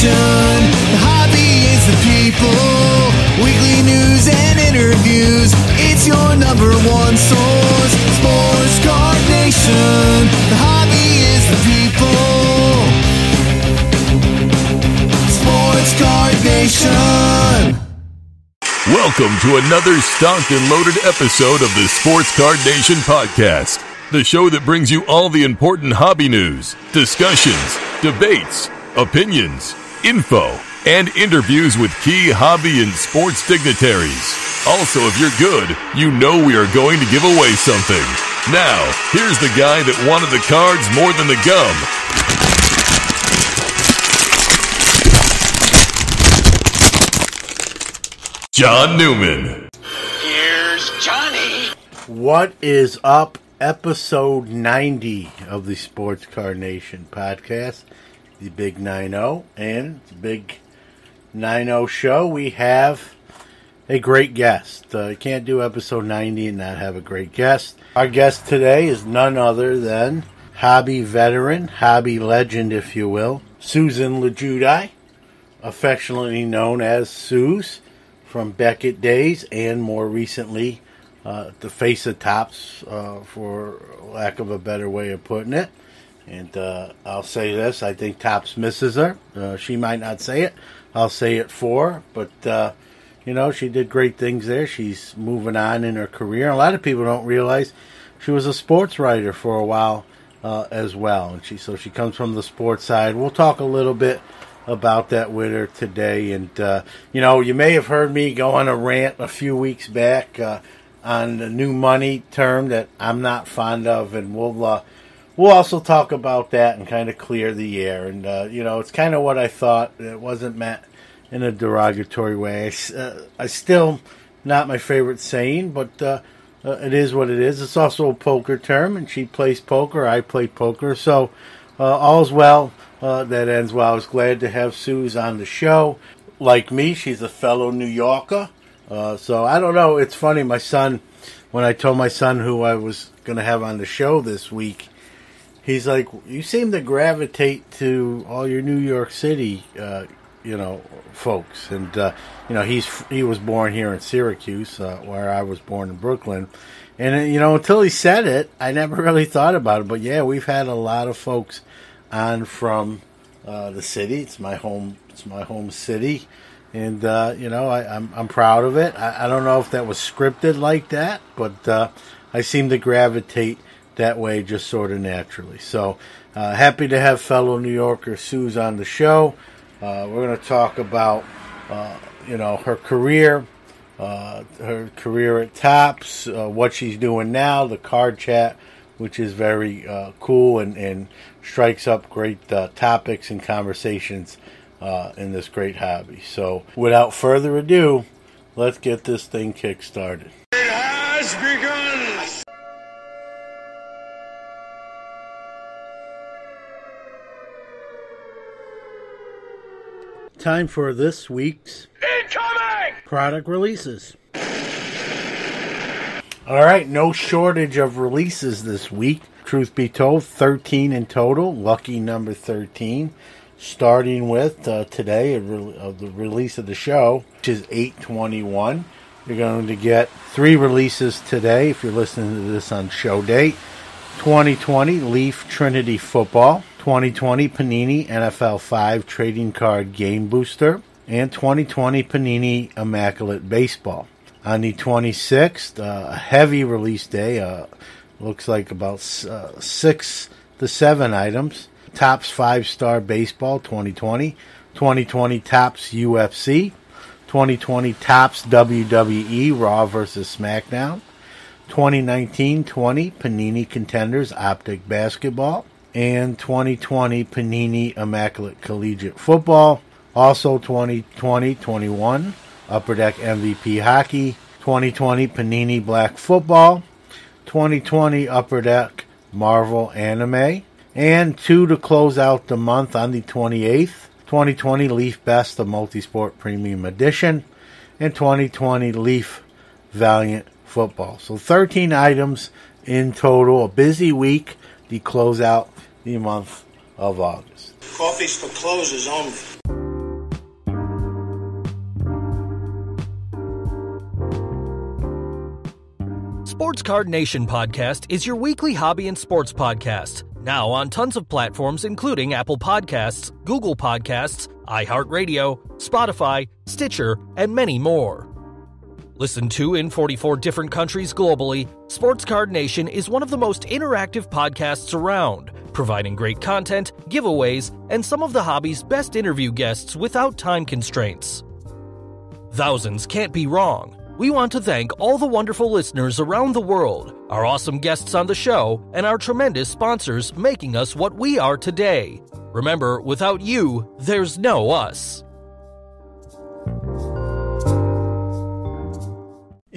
Nation. The hobby is the people. Weekly news and interviews. It's your number one source. Sports Card Nation. The hobby is the people. Sports Card Nation. Welcome to another stocked and loaded episode of the Sports Card Nation podcast, the show that brings you all the important hobby news, discussions, debates, opinions, info, and interviews with key hobby and sports dignitaries. Also, if you're good, you know we are going to give away something. Now, here's the guy that wanted the cards more than the gum. John Newman. Here's Johnny. What is up? Episode 90 of the Sports Card Nation podcast, the Big 90 and the Big 90 show. We have a great guest. Uh, you can't do episode 90 and not have a great guest. Our guest today is none other than hobby veteran, hobby legend, if you will, Susan Lulgjuraj, affectionately known as Sooz from Beckett days and more recently uh, the face of Topps, uh, for lack of a better way of putting it. And uh, I'll say this: I think Topps misses her. Uh, she might not say it. I'll say it for her. But uh, you know, she did great things there. She's moving on in her career. A lot of people don't realize she was a sports writer for a while uh, as well. And she so she comes from the sports side. We'll talk a little bit about that with her today. And uh, you know, you may have heard me go on a rant a few weeks back uh, on the new money term that I'm not fond of, and we'll we'll also talk about that and kind of clear the air. And uh, you know, it's kind of what I thought. It wasn't meant in a derogatory way. I, uh, I still not my favorite saying, but. Uh, uh, it is what it is. It's also a poker term, and she plays poker. I play poker, so uh, all's well uh, that ends well. I was glad to have Sooz on the show. Like me, she's a fellow New Yorker. So I don't know. It's funny. My son, when I told my son who I was going to have on the show this week, he's like, "You seem to gravitate to all your New York City, uh, you know, folks." And uh, you know, he's he was born here in Syracuse, uh, where I was born in Brooklyn. And uh, you know, until he said it, I never really thought about it. But yeah, we've had a lot of folks on from uh, the city. It's my home. It's my home city, and uh, you know, I, I'm I'm proud of it. I, I don't know if that was scripted like that, but I seem to gravitate that way just sort of naturally. So uh, happy to have fellow New Yorker Sooz on the show. Uh, we're going to talk about uh, you know her career, uh, her career at Topps, uh, what she's doing now, the card chat, which is very cool and, and strikes up great topics and conversations in this great hobby. So without further ado, let's get this thing kick started. It has begun. Time for this week's Incoming! product releases. All right, no shortage of releases this week. Truth be told, 13 in total, lucky number 13. Starting with uh, today, of re- of the release of the show, which is 821. You're going to get three releases today if you're listening to this on show date. 2020 Leaf Trinity Football, 2020 Panini NFL 5 Trading Card Game Booster, and 2020 Panini Immaculate Baseball. On the 26th, uh, a heavy release day, uh, looks like about uh, six to seven items. Topps 5 Star Baseball 2020, 2020 Topps UFC, 2020 Topps WWE Raw vs. SmackDown, 2019-20 Panini Contenders Optic Basketball and 2020 Panini Immaculate Collegiate Football. Also 2020-21 Upper Deck MVP Hockey, 2020 Panini Black Football, 2020 Upper Deck Marvel Anime, and two to close out the month on the 28th, 2020 Leaf Best of Multisport Premium Edition, and 2020 Leaf Valiant Football. So 13 items in total. A busy week to close out the month of August. Coffee's for closers only. Sports Card Nation podcast is your weekly hobby and sports podcast. Now on tons of platforms, including Apple Podcasts, Google Podcasts, iHeartRadio, Spotify, Stitcher, and many more. Listened to in 44 different countries globally, Sports Card Nation is one of the most interactive podcasts around, providing great content, giveaways, and some of the hobby's best interview guests without time constraints. Thousands can't be wrong. We want to thank all the wonderful listeners around the world, our awesome guests on the show, and our tremendous sponsors making us what we are today. Remember, without you, there's no us.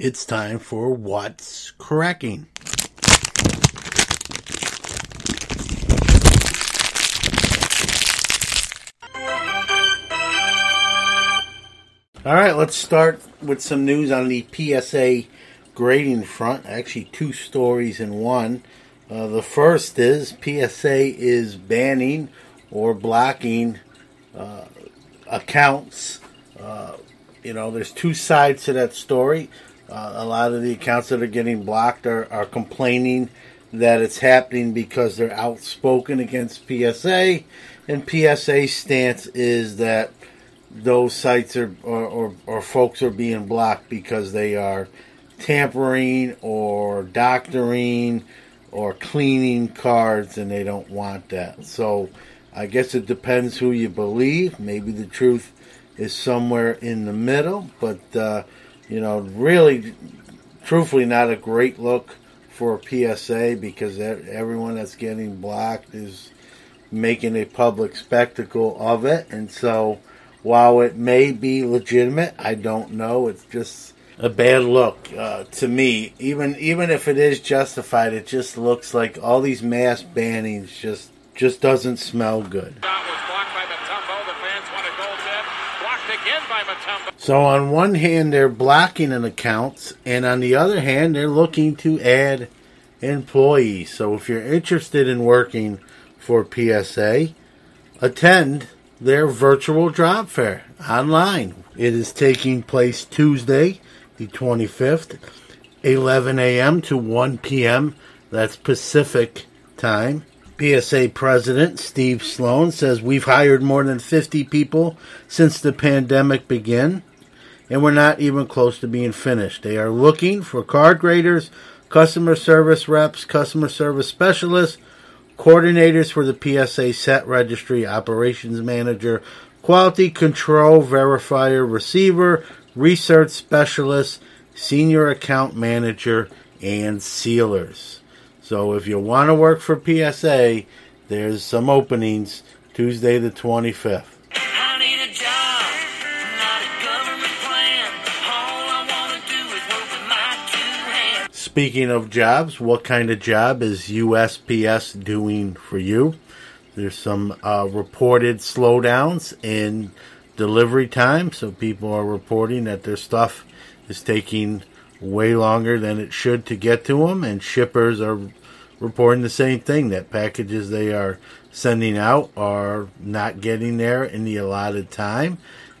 It's time for What's Cracking. All right, let's start with some news on the PSA grading front. Actually, two stories in one. Uh, the first is PSA is banning or blocking uh, accounts. Uh, you know, there's two sides to that story. Uh, a lot of the accounts that are getting blocked are, are complaining that it's happening because they're outspoken against PSA, and PSA's stance is that those sites are or, or, or folks are being blocked because they are tampering or doctoring or cleaning cards and they don't want that. So I guess it depends who you believe. Maybe the truth is somewhere in the middle, but uh, you know, really, truthfully, not a great look for PSA because everyone that's getting blocked is making a public spectacle of it, and so while it may be legitimate, I don't know. It's just a bad look uh, to me. Even even if it is justified, it just looks like all these mass bannings just just doesn't smell good. So on one hand, they're blocking an account, and on the other hand, they're looking to add employees. So if you're interested in working for PSA, attend their virtual job fair online. It is taking place Tuesday, the 25th, 11 a.m. to 1 p.m. That's Pacific time. PSA President Steve Sloane says we've hired more than 50 people since the pandemic began, and we're not even close to being finished. They are looking for card graders, customer service reps, customer service specialists, coordinators for the PSA set registry, operations manager, quality control verifier, receiver, research specialist, senior account manager, and sealers. So if you want to work for PSA, there's some openings Tuesday the 25th. Speaking of jobs, what kind of job is USPS doing for you? There's some uh, reported slowdowns in delivery time, so people are reporting that their stuff is taking way longer than it should to get to them, and shippers are reporting the same thing that packages they are sending out are not getting there in the allotted time.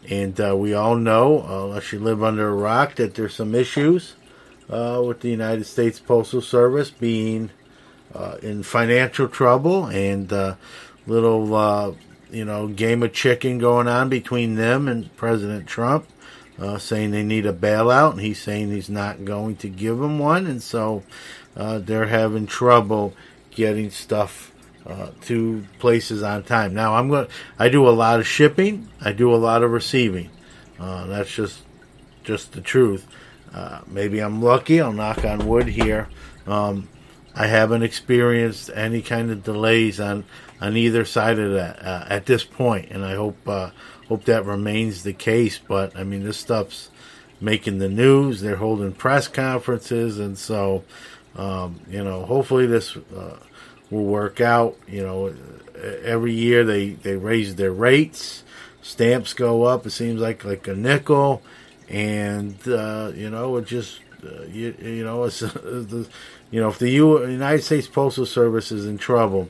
And uh, we all know, uh, unless you live under a rock, that there's some issues uh, with the United States Postal Service being uh, in financial trouble and uh, little you know game of chicken going on between them and President Trump, uh, saying they need a bailout, and he's saying he's not going to give them one, and so uh, they're having trouble getting stuff. to places on time. Now I'm going. I do a lot of shipping. I do a lot of receiving. that's just just the truth. Uh, maybe I'm lucky. I'll knock on wood here. Um, I haven't experienced any kind of delays on on either side of that uh, at this point, and I hope uh, hope that remains the case. But I mean, this stuff's making the news. They're holding press conferences, and so um, you know, hopefully this uh, will work out. You know, every year they they raise their rates, stamps go up. It seems like like a nickel and uh, you know it just uh, you, you know it's the you know if the U- United States Postal Service is in trouble,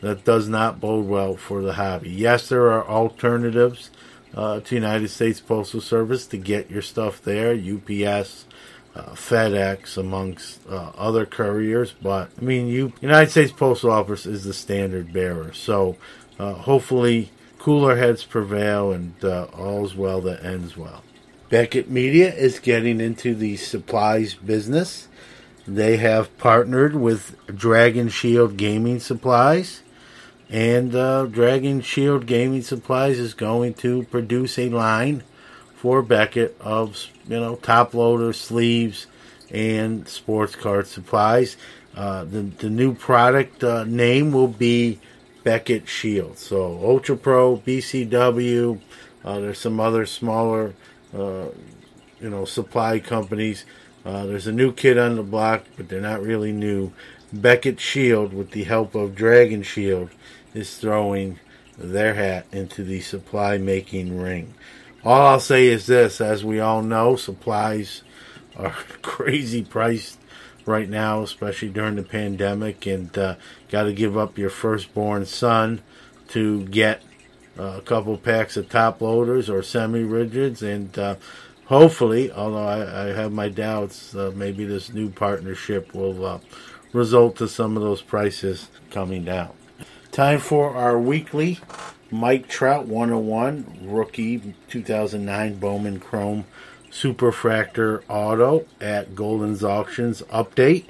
that does not bode well for the hobby. Yes, there are alternatives uh, to United States Postal Service to get your stuff there. UPS, uh, FedEx, amongst uh, other couriers. But I mean, you United States Postal Office is the standard bearer, so uh, hopefully cooler heads prevail and uh, all's well that ends well. Beckett Media is getting into the supplies business. They have partnered with Dragon Shield Gaming Supplies, and uh, Dragon Shield Gaming Supplies is going to produce a line for Beckett of you know top loader sleeves and sports card supplies. Uh, the the new product uh, name will be Beckett Shield. So Ultra Pro, BCW. Uh, there's some other smaller uh, you know supply companies. Uh, there's a new kid on the block, but they're not really new. Beckett Shield, with the help of Dragon Shield, is throwing their hat into the supply making ring. All I'll say is this as we all know, supplies are crazy priced right now, especially during the pandemic, and uh, got to give up your firstborn son to get uh, a couple packs of top loaders or semi rigids, and uh, hopefully, although I, I, have my doubts, uh, maybe this new partnership will uh, result to some of those prices coming down. Time for our weekly Mike Trout 101 rookie 2009 Bowman Chrome Superfractor Auto at Goldin's Auctions update.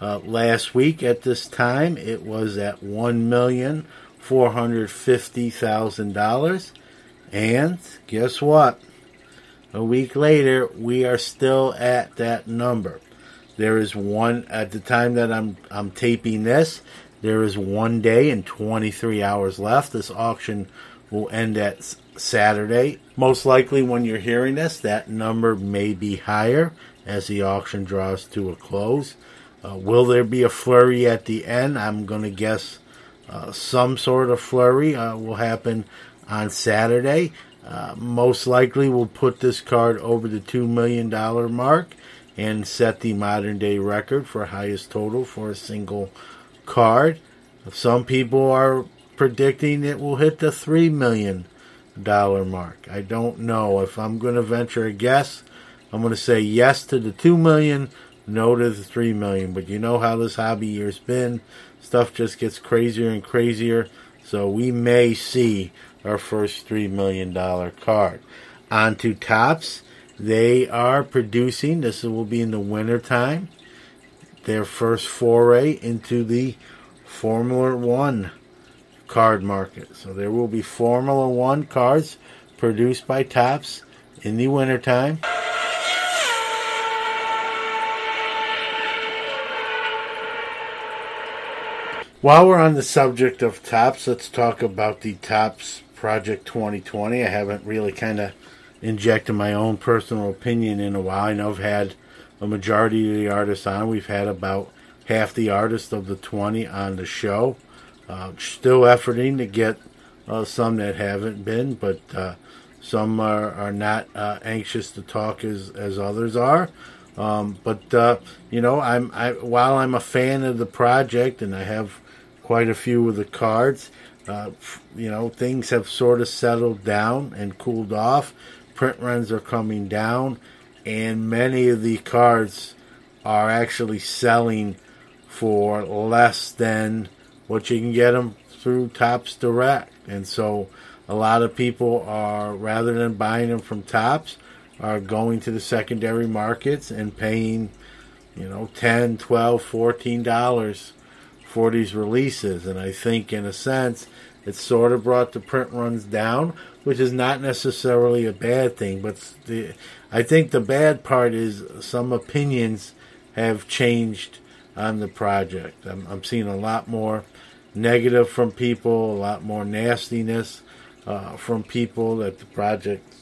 Uh, last week at this time, it was at one million four hundred fifty thousand dollars, and guess what? A week later, we are still at that number. There is one at the time that I'm I'm taping this. There is one day and 23 hours left. This auction will end at Saturday. Most likely, when you're hearing this, that number may be higher as the auction draws to a close. Uh, will there be a flurry at the end? I'm going to guess uh, some sort of flurry uh, will happen on Saturday. Uh, most likely, we'll put this card over the $2 million mark and set the modern day record for highest total for a single card. Some people are predicting it will hit the $3 million mark. I don't know. If I'm going to venture a guess, I'm going to say yes to the 2 million, no to the 3 million. But you know how this hobby year's been. Stuff just gets crazier and crazier. So we may see our first $3 million card. On to Topps. They are producing, this will be in the winter time, their first foray into the Formula One card market. So there will be Formula One cards produced by Topps in the wintertime. While we're on the subject of Topps, let's talk about the Topps Project 2020. I haven't really kind of injected my own personal opinion in a while. I know I've had a majority of the artists on. We've had about half the artists of the 20 on the show. Uh, still efforting to get uh, some that haven't been, but uh, some are, are not uh, anxious to talk as, as others are. Um, but uh, you know, I'm I, while I'm a fan of the project and I have quite a few of the cards. Uh, you know, things have sort of settled down and cooled off. Print runs are coming down, and many of the cards are actually selling for less than what you can get them through Topps Direct. And so a lot of people are, rather than buying them from Topps, are going to the secondary markets and paying, you know, 10 12 $14 for these releases. And I think, in a sense, it sort of brought the print runs down, which is not necessarily a bad thing. But the, I think the bad part is some opinions have changed on the project. I'm, I'm seeing a lot more negative from people, a lot more nastiness uh, from people that the project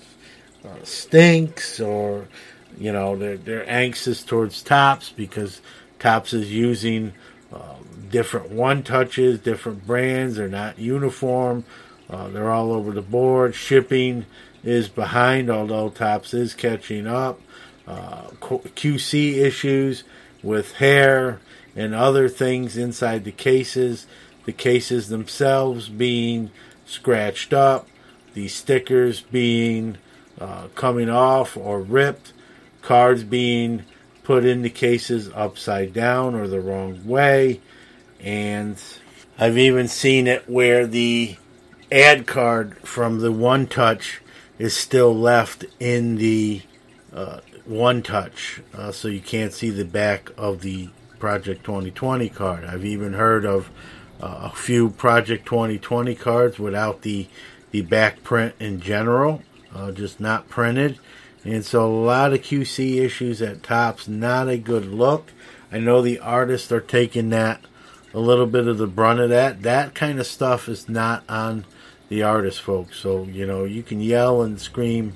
uh, stinks or, you know, they're, they're anxious towards Topps because Topps is using uh, different one touches, different brands. They're not uniform. Uh, they're all over the board. Shipping is behind, although Topps is catching up. Uh, QC issues with hair and other things inside the cases, the cases themselves being scratched up, the stickers being uh, coming off or ripped, cards being put in the cases upside down or the wrong way. And I've even seen it where the ad card from the One Touch is still left in the uh, One Touch, uh, so you can't see the back of the Project 2020 card. I've even heard of uh, a few Project 2020 cards without the the back print in general, uh, just not printed. And so a lot of QC issues at Topps. not a good look. I know the artists are taking that a little bit of the brunt of that. That kind of stuff is not on the artist folks. So, you know, you can yell and scream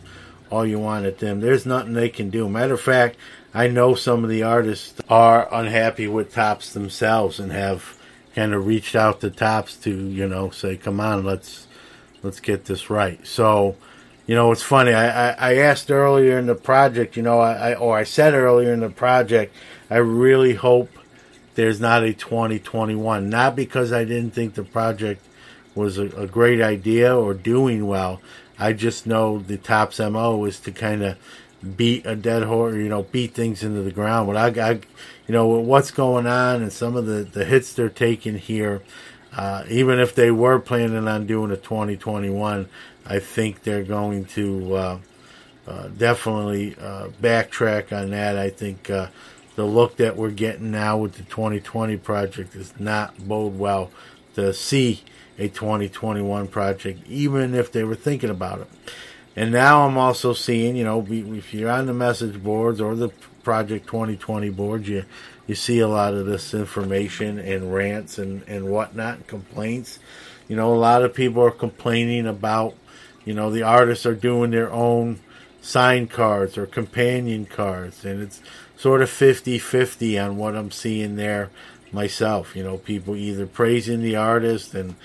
all you want at them. There's nothing they can do. Matter of fact, I know some of the artists are unhappy with Topps themselves and have kind of reached out to Topps to, you know, say, come on, let's let's get this right. So, you know, it's funny. I, I, I asked earlier in the project, you know, I, I or I said earlier in the project, I really hope there's not a 2021. Not because I didn't think the project was a, a great idea or doing well. I just know the top's mo is to kind of beat a dead horse, you know, beat things into the ground. But I, I you know, what's going on and some of the the hits they're taking here. Uh, even if they were planning on doing a 2021, I think they're going to uh, uh, definitely uh, backtrack on that. I think uh, the look that we're getting now with the 2020 project is not bode well to see a 2021 project, even if they were thinking about it. And now I'm also seeing, you know, if you're on the message boards or the Project 2020 boards, you you see a lot of this information and rants and and whatnot, and complaints. You know, a lot of people are complaining about, you know, the artists are doing their own sign cards or companion cards, and it's sort of 50-50 on what I'm seeing there myself. You know, people either praising the artist and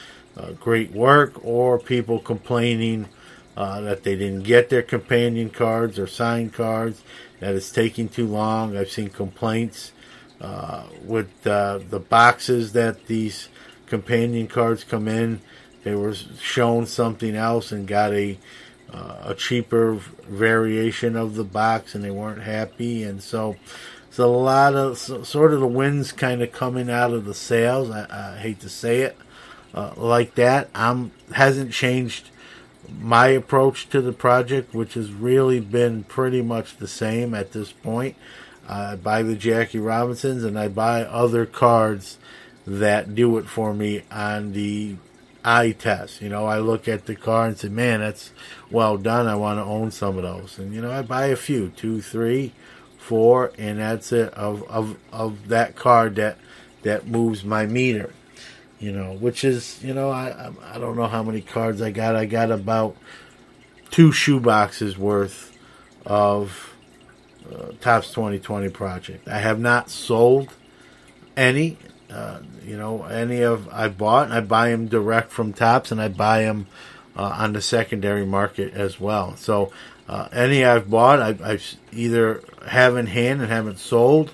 uh, great work, or people complaining uh, that they didn't get their companion cards or signed cards, that it's taking too long. I've seen complaints uh, with uh, the boxes that these companion cards come in. They were shown something else and got a uh, a cheaper variation of the box, and they weren't happy. And so, it's a lot of so, sort of the winds kind of coming out of the sails. I, I hate to say it uh, like that. I'm hasn't changed my approach to the project, which has really been pretty much the same at this point. I buy the Jackie Robinsons and I buy other cards that do it for me on the eye test. You know, I look at the card and say, man, that's well done. I want to own some of those. And, you know, I buy a few, two, three, four, and that's it of, of, of that card that, that moves my meter you know, which is, you know, I I don't know how many cards I got. I got about two shoe boxes worth of uh, Topps 2020 project. I have not sold any. Uh, you know, any of I bought, I buy them direct from Topps, and I buy them uh, on the secondary market as well. So uh, any I've bought, I, I've either have in hand and haven't sold,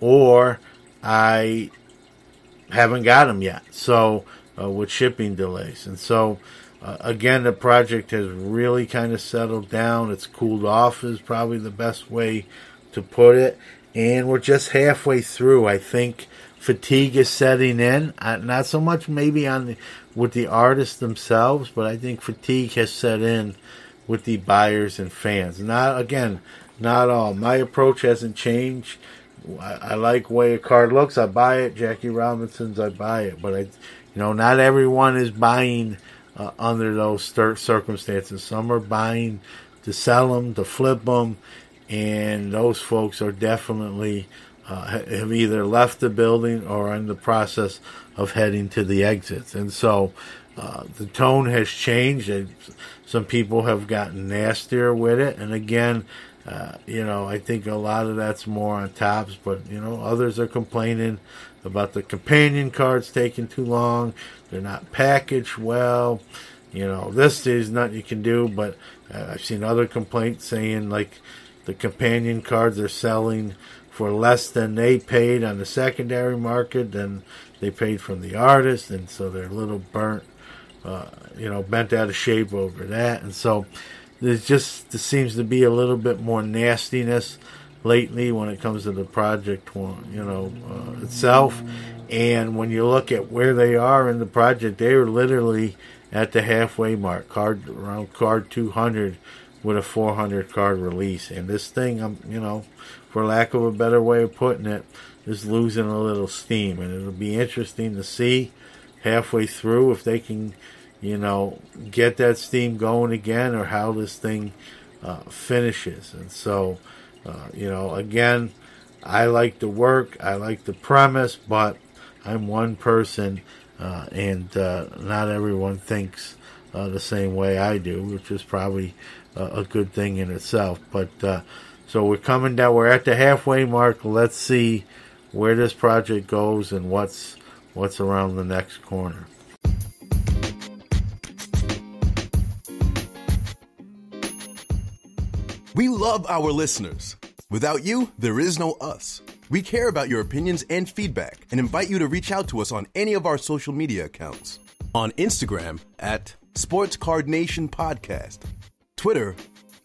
or I haven't got them yet. So uh, with shipping delays, and so uh, again, the project has really kind of settled down. It's cooled off is probably the best way to put it, and we're just halfway through. I think fatigue is setting in. Uh, not so much maybe on the, with the artists themselves, but I think fatigue has set in with the buyers and fans. Not again, not all. My approach hasn't changed. I, I like way a card looks. I buy it. Jackie Robinson's, I buy it. But I, you know, not everyone is buying uh, under those circumstances. Some are buying to sell them, to flip them, and those folks are definitely uh, have either left the building or are in the process of heading to the exits. And so uh, the tone has changed. And some people have gotten nastier with it. And again, uh, you know, I think a lot of that's more on Topps, but you know, others are complaining about the companion cards taking too long. They're not packaged well. You know, this is nothing you can do, but uh, I've seen other complaints saying like the companion cards are selling for less than they paid on the secondary market than they paid from the artist, and so they're a little burnt, uh, you know, bent out of shape over that, and so there's just there seems to be a little bit more nastiness lately when it comes to the project, you know, uh, itself. And when you look at where they are in the project, they are literally at the halfway mark, card around card 200 with a 400 card release. And this thing, I'm, you know, for lack of a better way of putting it, is losing a little steam. And it'll be interesting to see halfway through if they can, you know, get that steam going again or how this thing uh, finishes. And so, uh, you know, again, I like the work, I like the premise, but I'm one person, uh, and uh, not everyone thinks uh, the same way I do, which is probably a good thing in itself. But uh, so we're coming down, we're at the halfway mark. Let's see where this project goes and what's what's around the next corner. We love our listeners. Without you, there is no us. We care about your opinions and feedback and invite you to reach out to us on any of our social media accounts. On Instagram at Sports Card Nation Podcast, Twitter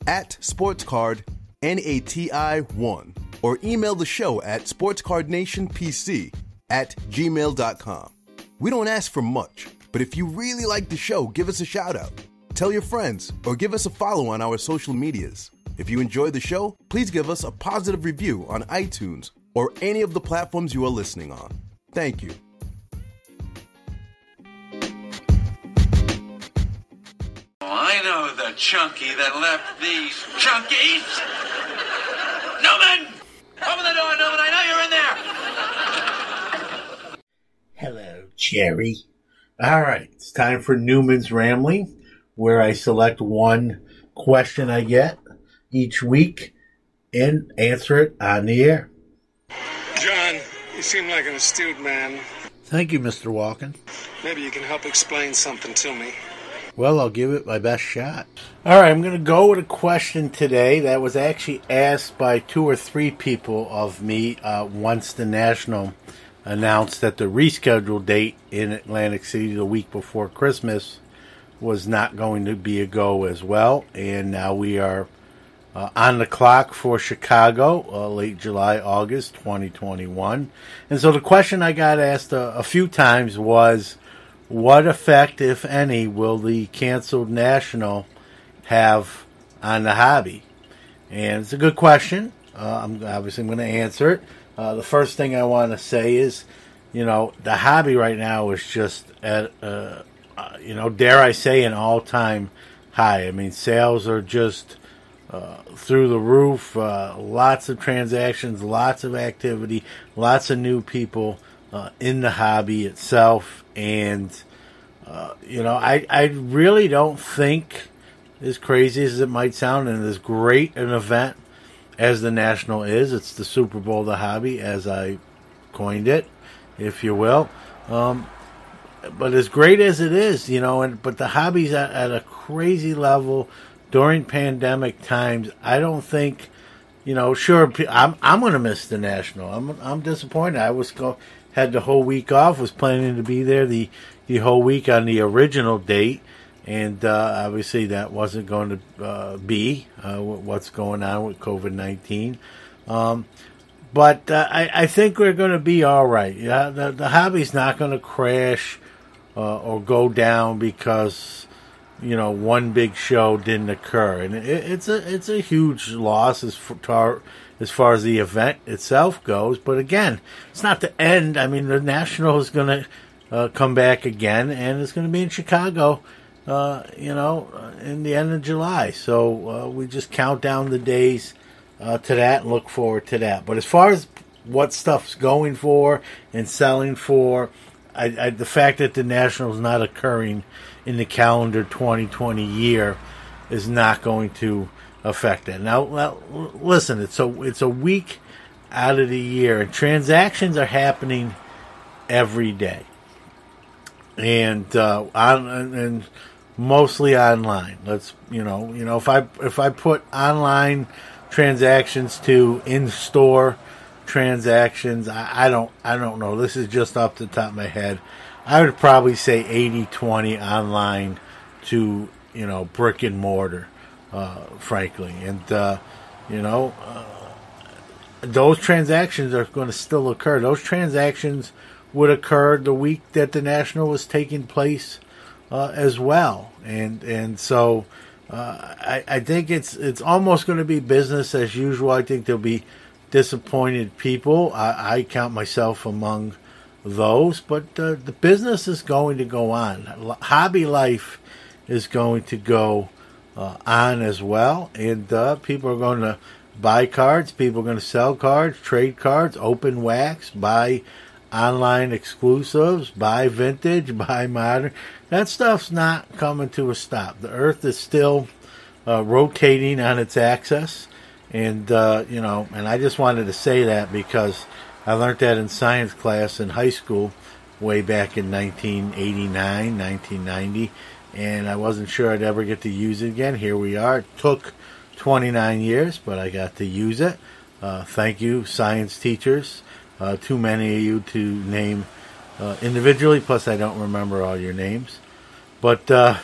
at SportsCard NATI1, or email the show at SportsCardNationPC at gmail.com. We don't ask for much, but if you really like the show, give us a shout out. Tell your friends or give us a follow on our social medias. If you enjoyed the show, please give us a positive review on iTunes or any of the platforms you are listening on. Thank you. I know the chunky that left these chunkies. Newman! Open the door, Newman. I know you're in there. Hello, Jerry. All right, it's time for Newman's Rambling, where I select one question I get each week and answer it on the air. John, you seem like an astute man. Thank you, Mr. Walken. Maybe you can help explain something to me. Well, I'll give it my best shot. All right, I'm going to go with a question today that was actually asked by two or three people of me uh, once the National announced that the rescheduled date in Atlantic City the week before Christmas was not going to be a go as well. And now we are uh, on the clock for Chicago, uh, late July, August 2021. And so the question I got asked a, a few times was what effect, if any, will the canceled national have on the hobby? And it's a good question. Uh, I'm obviously going to answer it. Uh, the first thing I want to say is, you know, the hobby right now is just at, uh, uh you know, dare I say, an all-time high. I mean, sales are just uh, through the roof. Uh, lots of transactions, lots of activity, lots of new people uh, in the hobby itself. And, uh, you know, I, I really don't think, as crazy as it might sound, and as great an event as the National is, it's the Super Bowl of the hobby, as I coined it, if you will. Um, but as great as it is, you know, and but the hobby's at, at a crazy level during pandemic times, I don't think, you know, sure, I'm I'm going to miss the national. I'm I'm disappointed. I was go had the whole week off. Was planning to be there the the whole week on the original date, and uh, obviously that wasn't going to uh, be uh, what's going on with COVID nineteen. Um, but uh, I, I think we're going to be all right. Yeah, the, the hobby's not going to crash uh, or go down because you know one big show didn't occur, and it, it's a it's a huge loss as far as far as the event itself goes. But again, it's not the end. I mean, the national is going to uh, come back again, and it's going to be in Chicago. Uh, you know, in the end of July. So uh, we just count down the days uh, to that and look forward to that. But as far as what stuff's going for and selling for, I, I, the fact that the national is not occurring in the calendar 2020 year is not going to affect it. Now, now listen, it's a it's a week out of the year, and transactions are happening every day, and uh, on and mostly online. Let's you know you know if I if I put online transactions to in store transactions, I, I don't I don't know. This is just off the top of my head. I would probably say 80-20 online to you know brick and mortar, uh, frankly, and uh, you know uh, those transactions are going to still occur. Those transactions would occur the week that the national was taking place uh, as well, and and so uh, I, I think it's it's almost going to be business as usual. I think there'll be disappointed people. I, I count myself among those, but uh, the business is going to go on. Hobby life is going to go uh, on as well, and uh, people are going to buy cards. People are going to sell cards, trade cards, open wax, buy online exclusives, buy vintage, buy modern. That stuff's not coming to a stop. The Earth is still uh, rotating on its axis, and uh, you know, and I just wanted to say that because I learned that in science class in high school way back in 1989, 1990, and I wasn't sure I'd ever get to use it again. Here we are. It took 29 years, but I got to use it. Uh, thank you, science teachers. Uh, too many of you to name uh, individually, plus I don't remember all your names. But, uh,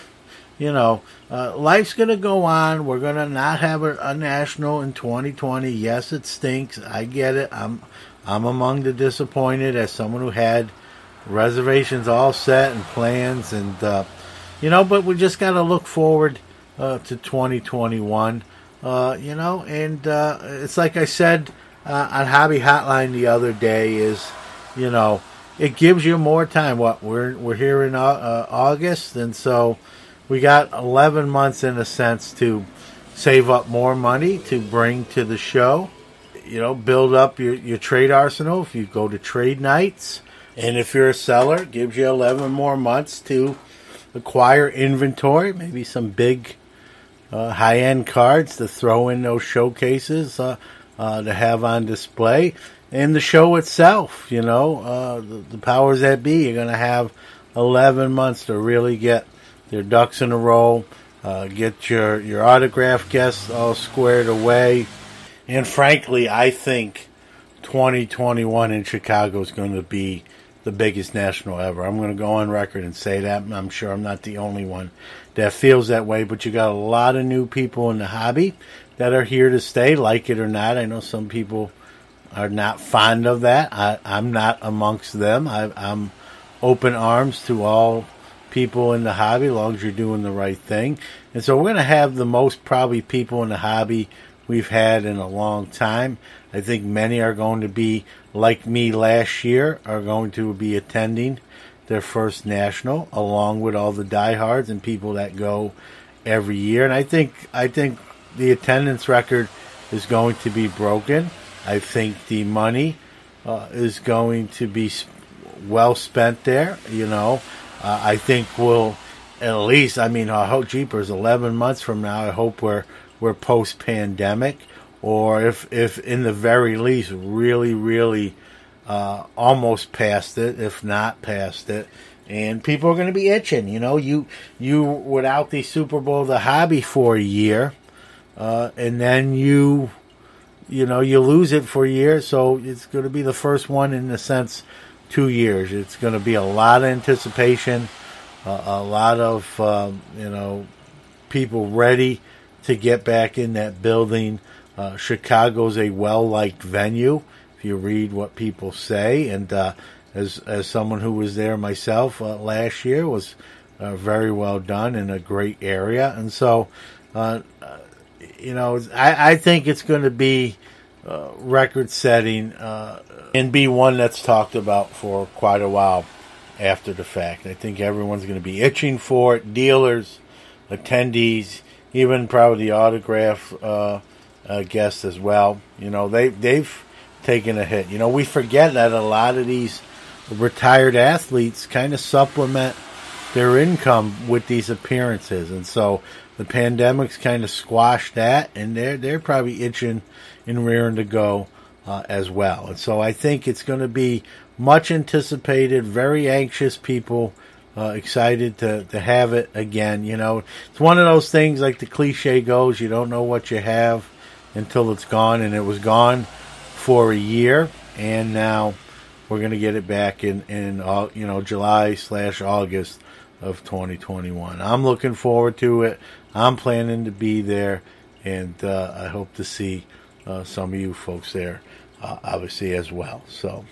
you know, uh, life's going to go on. We're going to not have a, a, national in 2020. Yes, it stinks. I get it. I'm, I'm among the disappointed as someone who had reservations all set and plans and, uh, you know, but we just got to look forward to 2021. Uh, you know, and uh, it's like I said uh, on Hobby Hotline the other day is, you know, it gives you more time. What we're we're here in uh, August, and so we got 11 months in a sense to save up more money to bring to the show. You know, build up your, your trade arsenal if you go to trade nights. And if you're a seller, gives you 11 more months to acquire inventory, maybe some big uh, high end cards to throw in those showcases uh, uh, to have on display. And the show itself, you know, uh, the, the, powers that be, you're going to have 11 months to really get their ducks in a row, uh, get your, your autograph guests all squared away. And frankly, I think 2021 in Chicago is going to be the biggest national ever. I'm going to go on record and say that. I'm sure I'm not the only one that feels that way, but you got a lot of new people in the hobby that are here to stay, like it or not. I know some people are not fond of that. I, am not amongst them. I, I'm open arms to all people in the hobby, as long as you're doing the right thing. And so we're going to have the most probably people in the hobby we've had in a long time. I think many are going to be like me last year, are going to be attending their first national, along with all the diehards and people that go every year. And I think I think the attendance record is going to be broken. I think the money uh, is going to be well spent there. You know, uh, I think we'll at least. I mean, I hope Jeepers eleven months from now. I hope we're we're post pandemic, or if if in the very least really really uh, almost past it, if not past it, and people are going to be itching. You know, you you without the Super Bowl, the hobby for a year, uh, and then you you know you lose it for a year, so it's going to be the first one in a sense two years. It's going to be a lot of anticipation, uh, a lot of um, you know people ready to get back in that building. Uh, Chicago's a well liked venue. If you read what people say, and uh, as as someone who was there myself uh, last year, was uh, very well done in a great area, and so uh, you know I, I think it's going to be uh, record setting and be one that's talked about for quite a while after the fact. I think everyone's going to be itching for it. Dealers, attendees, even probably the autograph uh, uh, guests as well. You know, they they've taken a hit. You know, we forget that a lot of these retired athletes kind of supplement their income with these appearances, and so the pandemic's kind of squashed that, and they're they're probably itching and rearing to go uh, as well. And so I think it's going to be much anticipated, very anxious people uh, excited to, to have it again. You know, it's one of those things like the cliche goes, you don't know what you have until it's gone, and it was gone for a year, and now we're going to get it back in, in uh, you know, July slash August of 2021. I'm looking forward to it. I'm planning to be there, and uh, I hope to see uh, some of you folks there uh, obviously as well. So.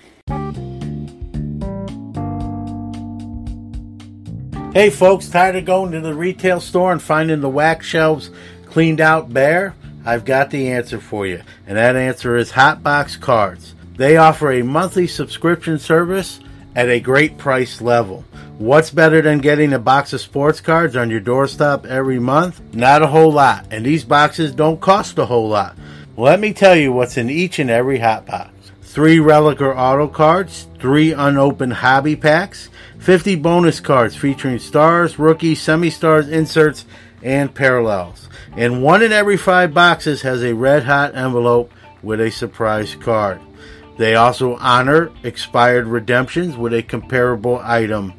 Hey folks, tired of going to the retail store and finding the wax shelves cleaned out bare? I've got the answer for you, and that answer is Hotbox Cards. They offer a monthly subscription service at a great price level. What's better than getting a box of sports cards on your doorstep every month? Not a whole lot, and these boxes don't cost a whole lot. Let me tell you what's in each and every hot box. Three Reliker auto cards, three unopened hobby packs, 50 bonus cards featuring stars, rookies, semi stars, inserts, and parallels. And one in every five boxes has a red hot envelope with a surprise card. They also honor expired redemptions with a comparable item.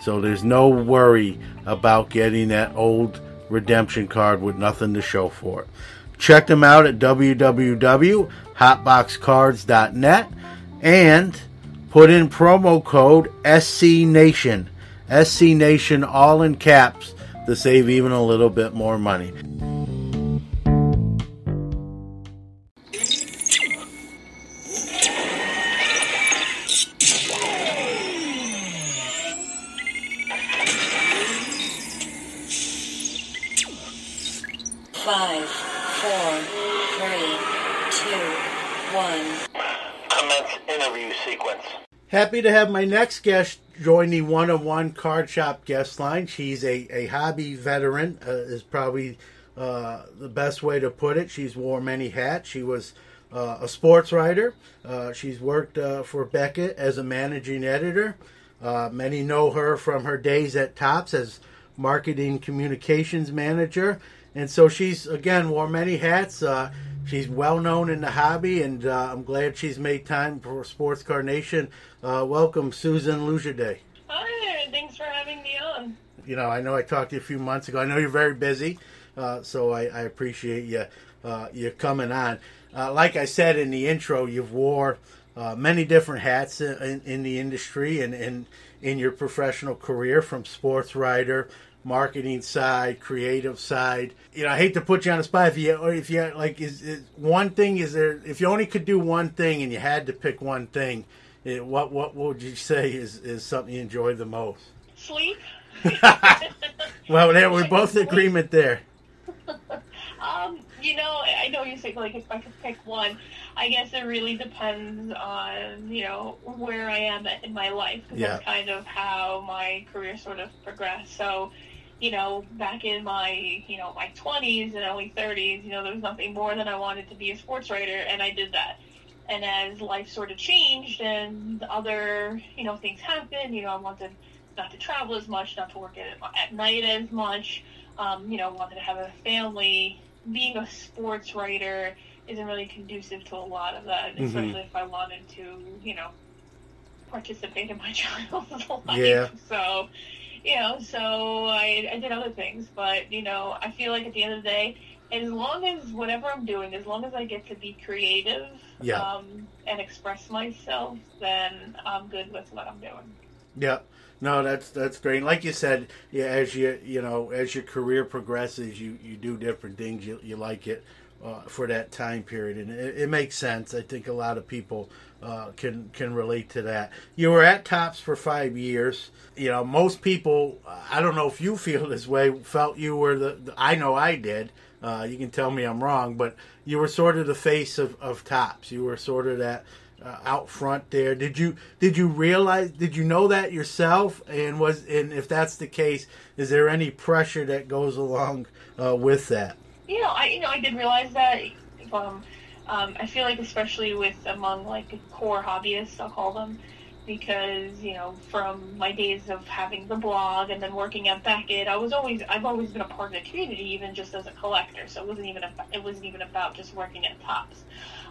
So there's no worry about getting that old redemption card with nothing to show for it. Check them out at www.hotboxcards.net and put in promo code SC Nation. SC Nation all in caps to save even a little bit more money. Happy to have my next guest join the one on one card shop guest line. She's a, a hobby veteran, uh, is probably uh, the best way to put it. She's wore many hats. She was uh, a sports writer. Uh, she's worked uh, for Beckett as a managing editor. Uh, many know her from her days at Topps as marketing communications manager. And so she's, again, wore many hats. She's well known in the hobby, and uh, I'm glad she's made time for Sports Card Nation. Uh, welcome, Susan Lulgjuraj. Hi there, and thanks for having me on. You know, I know I talked to you a few months ago. I know you're very busy, uh, so I, I appreciate you uh, you coming on. Uh, like I said in the intro, you've wore uh, many different hats in, in the industry and in in your professional career, from sports writer, marketing side, creative side. You know, I hate to put you on the spot. If you, or if you like, is, is one thing? Is there? If you only could do one thing and you had to pick one thing, it, what what would you say is is something you enjoy the most? Sleep? Well, there we're both in agreement there. Um, you know, I know you say like if I could pick one, I guess it really depends on you know where I am in my life. 'cause Yeah. That's kind of how my career sort of progressed. So, you know, back in my you know my twenties and early thirties, you know, there was nothing more than I wanted to be a sports writer, and I did that. And as life sort of changed and other you know things happened, you know, I wanted not to travel as much, not to work at, at night as much. Um, you know, wanted to have a family. Being a sports writer isn't really conducive to a lot of that, Mhm. especially if I wanted to, you know, participate in my child's life. Yeah. So, you know, so I, I did other things, but you know, I feel like at the end of the day, as long as whatever I'm doing, as long as I get to be creative Yeah. um, and express myself, then I'm good with what I'm doing. Yeah. No, that's that's great. Like you said, yeah, as you you know, as your career progresses, you you do different things. You you like it uh, for that time period, and it, it makes sense. I think a lot of people uh, can can relate to that. You were at Topps for five years. You know, most people. I don't know if you feel this way. Felt you were the. the I know I did. Uh, you can tell me I'm wrong, but you were sort of the face of, of Topps. You were sort of that uh, out front there. Did you did you realize? Did you know that yourself? And was and if that's the case, is there any pressure that goes along uh, with that? you know, I you know I did realize that. Um, um, I feel like especially with among like core hobbyists, I'll call them, because you know from my days of having the blog and then working at Beckett, I was always I've always been a part of the community, even just as a collector. So it wasn't even about, it wasn't even about just working at Topps.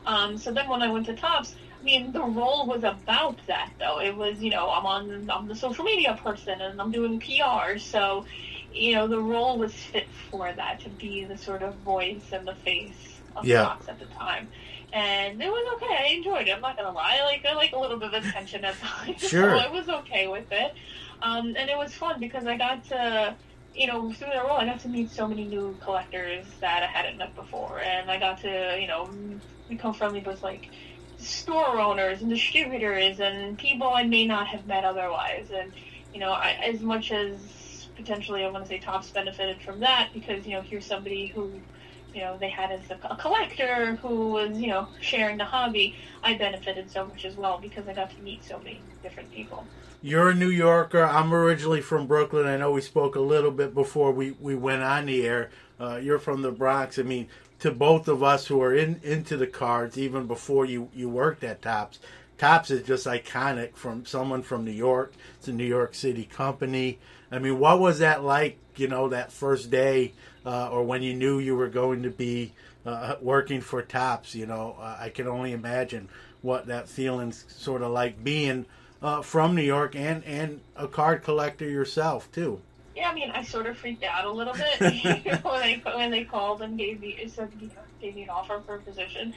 Um, so then when I went to Topps, I mean the role was about that though. It was you know I'm on I'm the social media person and I'm doing PR, so you know, the role was fit for that to be the sort of voice and the face of Yeah. Fox at the time. And it was okay. I enjoyed it. I'm not gonna lie. I like I like a little bit of attention at times. Sure. So I was okay with it. Um, and it was fun because I got to you know, through that role I got to meet so many new collectors that I hadn't met before and I got to, you know, become friendly with like store owners and distributors and people I may not have met otherwise. And you know, I, as much as potentially I want to say Topps benefited from that because you know here's somebody who you know they had as a, a collector who was you know sharing the hobby. I benefited so much as well because I got to meet so many different people. You're a New Yorker. I'm originally from Brooklyn. I know we spoke a little bit before we, we went on the air. Uh, you're from the Bronx. I mean, to both of us who are in into the cards, even before you, you worked at Topps, Topps is just iconic from someone from New York. It's a New York City company. I mean, what was that like, you know, that first day uh, or when you knew you were going to be uh, working for Topps? You know, uh, I can only imagine what that feeling's sort of like being uh, from New York and, and a card collector yourself, too. Yeah, I mean, I sort of freaked out a little bit when they when they called and gave me said you know, gave me an offer for a position.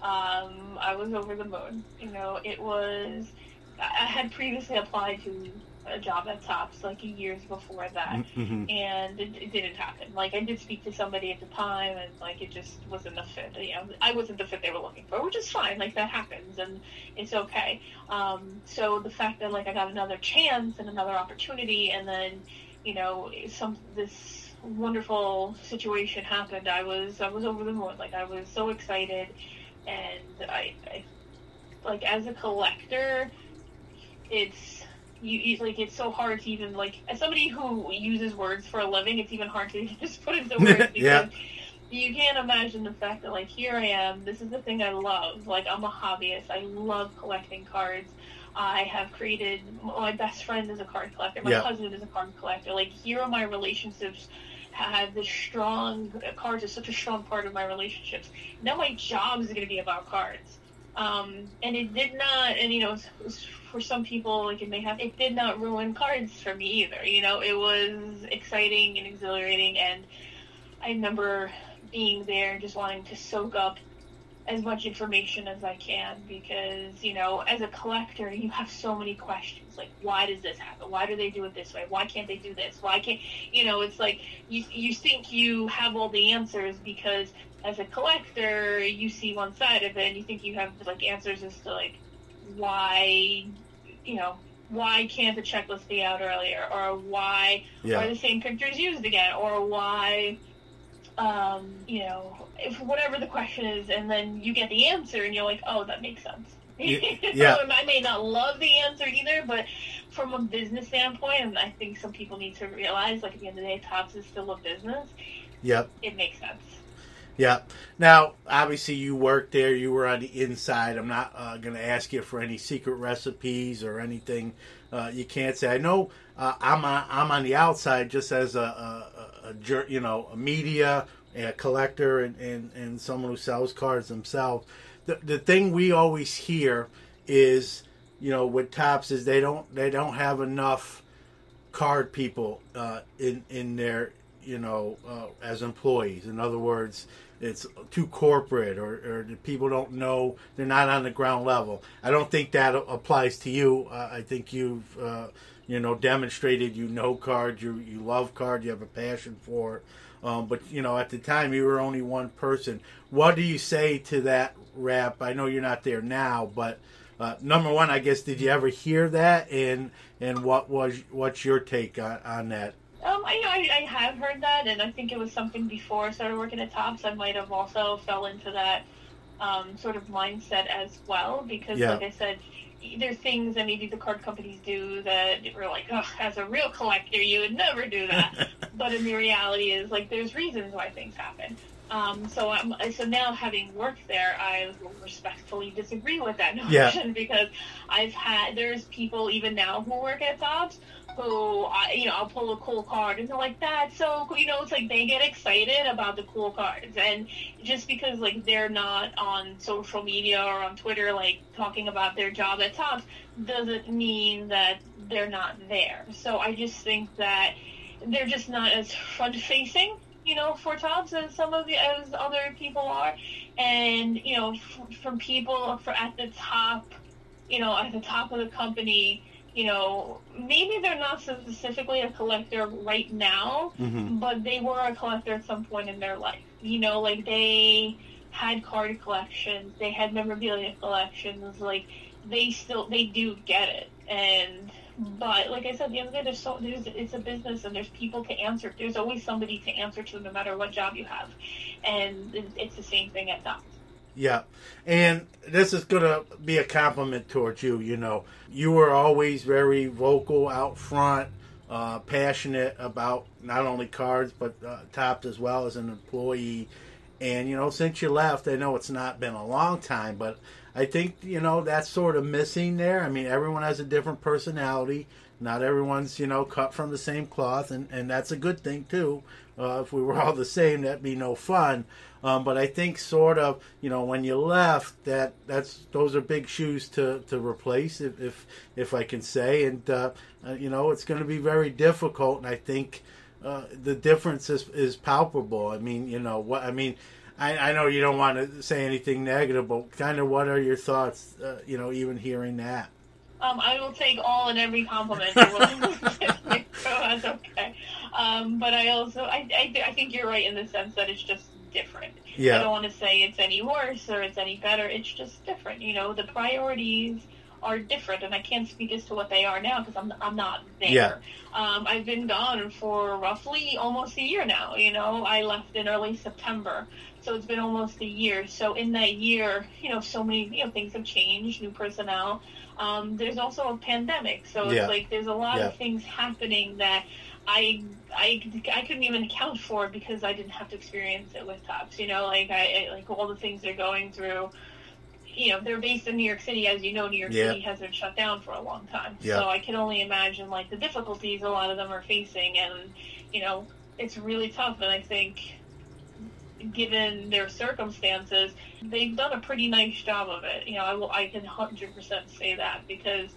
Um, I was over the moon. You know, it was. I had previously applied to a job at Topps like years before that, Mhm. and it, it didn't happen. Like I did speak to somebody at the time, and like it just wasn't the fit. You know, I wasn't the fit they were looking for, which is fine. Like that happens, and it's okay. Um, so the fact that like I got another chance and another opportunity, and then you know some this wonderful situation happened. I was I was over the moon. Like I was so excited, and I, I like as a collector, it's you, you like it's so hard to even like as somebody who uses words for a living, it's even hard to just put into words because Yeah. you can't imagine the fact that like here I am. This is the thing I love. Like I'm a hobbyist. I love collecting cards. I have created my best friend is a card collector. My Yeah. cousin is a card collector. Like here are my relationships. Have this strong cards is such a strong part of my relationships. Now my job is going to be about cards. Um, and it did not, and you know, s- s- for some people, like it may have, it did not ruin cards for me either. You know, it was exciting and exhilarating, and I remember being there and just wanting to soak up as much information as I can because, you know, as a collector, you have so many questions. Like, why does this happen? Why do they do it this way? Why can't they do this? Why can't, you know, it's like you, you think you have all the answers because as a collector, you see one side of it and you think you have like answers as to like why, you know, why can't the checklist be out earlier or why Yeah. are the same pictures used again or why um, you know, if whatever the question is, and then you get the answer, and you're like, oh, that makes sense. You yeah. and I may not love the answer either, but from a business standpoint, and I think some people need to realize, like at the end of the day, Topps is still a business. Yep. It makes sense. Yeah. Now, obviously, you worked there. You were on the inside. I'm not uh, going to ask you for any secret recipes or anything uh, you can't say. I know uh, I'm on, I'm on the outside, just as a, a, a, you know a media, a collector, and, and, and someone who sells cards themselves. The the thing we always hear is, you know, with Topps is they don't they don't have enough card people uh, in in their you know uh, as employees. In other words, it's too corporate, or, or people don't know they're not on the ground level. I don't think that applies to you. Uh, I think you've uh, you know demonstrated you know card, you you love card, you have a passion for it. Um, but you know, at the time, you were only one person. What do you say to that rap? I know you're not there now, but uh, number one, I guess, did you ever hear that? And and what was what's your take on, on that? Um, I, I, I have heard that, and I think it was something before I started working at Topps. I might have also fell into that um, sort of mindset as well, because, Yeah. like I said, there's things that maybe the card companies do that we're like, oh, as a real collector, you would never do that. but in the reality is, like, there's reasons why things happen. Um, so I'm, so now having worked there, I respectfully disagree with that Yeah. notion because I've had there's people even now who work at Topps who I, you know I'll pull a cool card and they're like that's so cool. you know it's like they get excited about the cool cards and just because like they're not on social media or on Twitter like talking about their job at Topps doesn't mean that they're not there. So I just think that they're just not as front facing you know, for Topps as some of the as other people are, and you know, f- from people for at the top, you know, at the top of the company, you know, maybe they're not so specifically a collector right now, Mhm. but they were a collector at some point in their life. You know, like they had card collections, they had memorabilia collections. Like they still they do get it, and but like I said the other day, there's so there's it's a business and there's people to answer. There's always somebody to answer to, no matter what job you have, and it's the same thing at Topps. Yeah. And this is going to be a compliment towards you. You know, you were always very vocal out front, uh, passionate about not only cards, but uh, Topps as well as an employee. And, you know, since you left, I know it's not been a long time, but I think, you know, that's sort of missing there. I mean, everyone has a different personality. Not everyone's, you know, cut from the same cloth, and, and that's a good thing, too. Uh, if we were all the same, that'd be no fun. Um, but I think sort of, you know, when you left, that that's those are big shoes to, to replace, if, if if I can say, and uh, uh, you know, it's going to be very difficult. And I think uh, the difference is is palpable. I mean, you know, what I mean. I, I know you don't want to say anything negative, but kind of what are your thoughts? Uh, you know, even hearing that. Um, I will take all and every compliment that's okay. Um, but I also, I, I, I think you're right in the sense that it's just different. Yeah. I don't want to say it's any worse or it's any better. It's just different. You know, the priorities are different, and I can't speak as to what they are now because I'm, I'm not there. Yeah. Um, I've been gone for roughly almost a year now. You know, I left in early September, so it's been almost a year. So in that year, you know, so many you know things have changed, new personnel. Um, there's also a pandemic, so Yeah. it's like there's a lot Yeah. of things happening that I I I couldn't even account for because I didn't have to experience it with Topps. You know, like I like all the things they're going through. You know, they're based in New York City, as you know. New York Yeah. City has been shut down for a long time, Yeah. so I can only imagine like the difficulties a lot of them are facing, and you know, it's really tough. And I think, given their circumstances, they've done a pretty nice job of it. You know, I will I can hundred percent say that because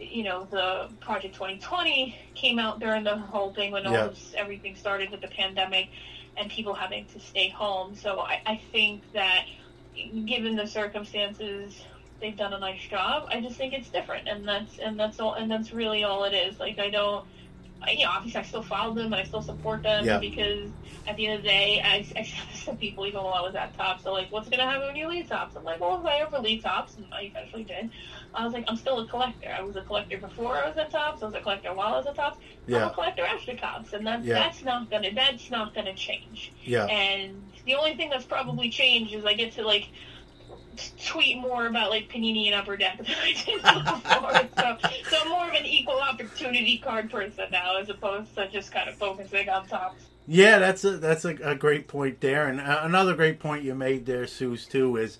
you know, the Project 2020 came out during the whole thing when all this, everything started with the pandemic and people having to stay home. So I, I think that given the circumstances, they've done a nice job. I just think it's different, and that's and that's all, and that's really all it is. Like I don't. You know, obviously, I still follow them and I still support them Yeah. because at the end of the day, I, I to people even while I was at Topps. They're like, "What's going to happen when you leave Topps?" I'm like, "Well, if I ever leave Topps, and I eventually did, I was like, I'm still a collector. I was a collector before I was at Topps. I was a collector while I was at Topps. I'm a collector after Topps, and that's Yeah. that's not gonna that's not gonna change. Yeah. And the only thing that's probably changed is I get to like tweet more about like Panini and Upper Deck than I did before. so, so I'm more of an equal opportunity card person now, as opposed to just kind of focusing on top. Yeah, that's a that's a, a great point there, and uh, another great point you made there, Sooz, too, is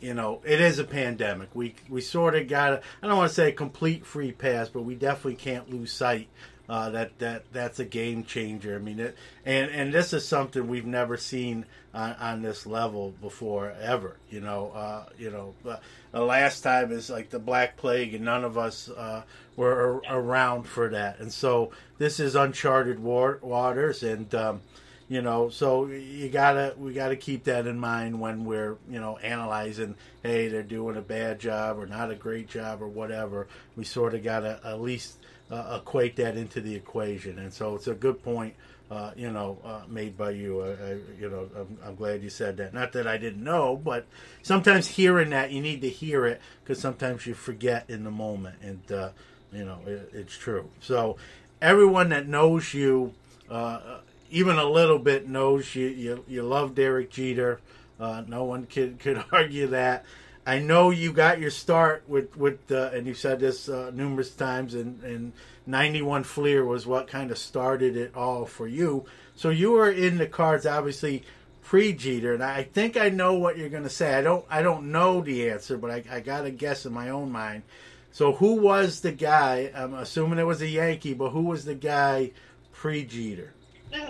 you know it is a pandemic. We we sort of got I don't want to say a complete free pass, but we definitely can't lose sight uh, that that that's a game changer. I mean, it, and and this is something we've never seen on, on this level before ever. You know, uh, you know, uh, the last time is like the Black Plague, and none of us uh, were a- around for that. And so this is uncharted war- waters, and um, you know, so you gotta we gotta keep that in mind when we're you know analyzing. Hey, they're doing a bad job or not a great job or whatever. We sort of gotta at least uh, equate that into the equation, and so it's a good point. Uh, you know, uh, made by you. Uh, I, you know, I'm, I'm glad you said that. Not that I didn't know, but sometimes hearing that, you need to hear it because sometimes you forget in the moment, and uh, you know, it, it's true. So, everyone that knows you, uh, even a little bit, knows you. You, you love Derek Jeter. Uh, no one could could argue that. I know you got your start with with, uh, and you said this uh, numerous times. And, and '91 Fleer was what kind of started it all for you. So you were in the cards, obviously pre Jeter, and I think I know what you're going to say. I don't I don't know the answer, but I, I got a guess in my own mind. So who was the guy? I'm assuming it was a Yankee, but who was the guy pre Jeter?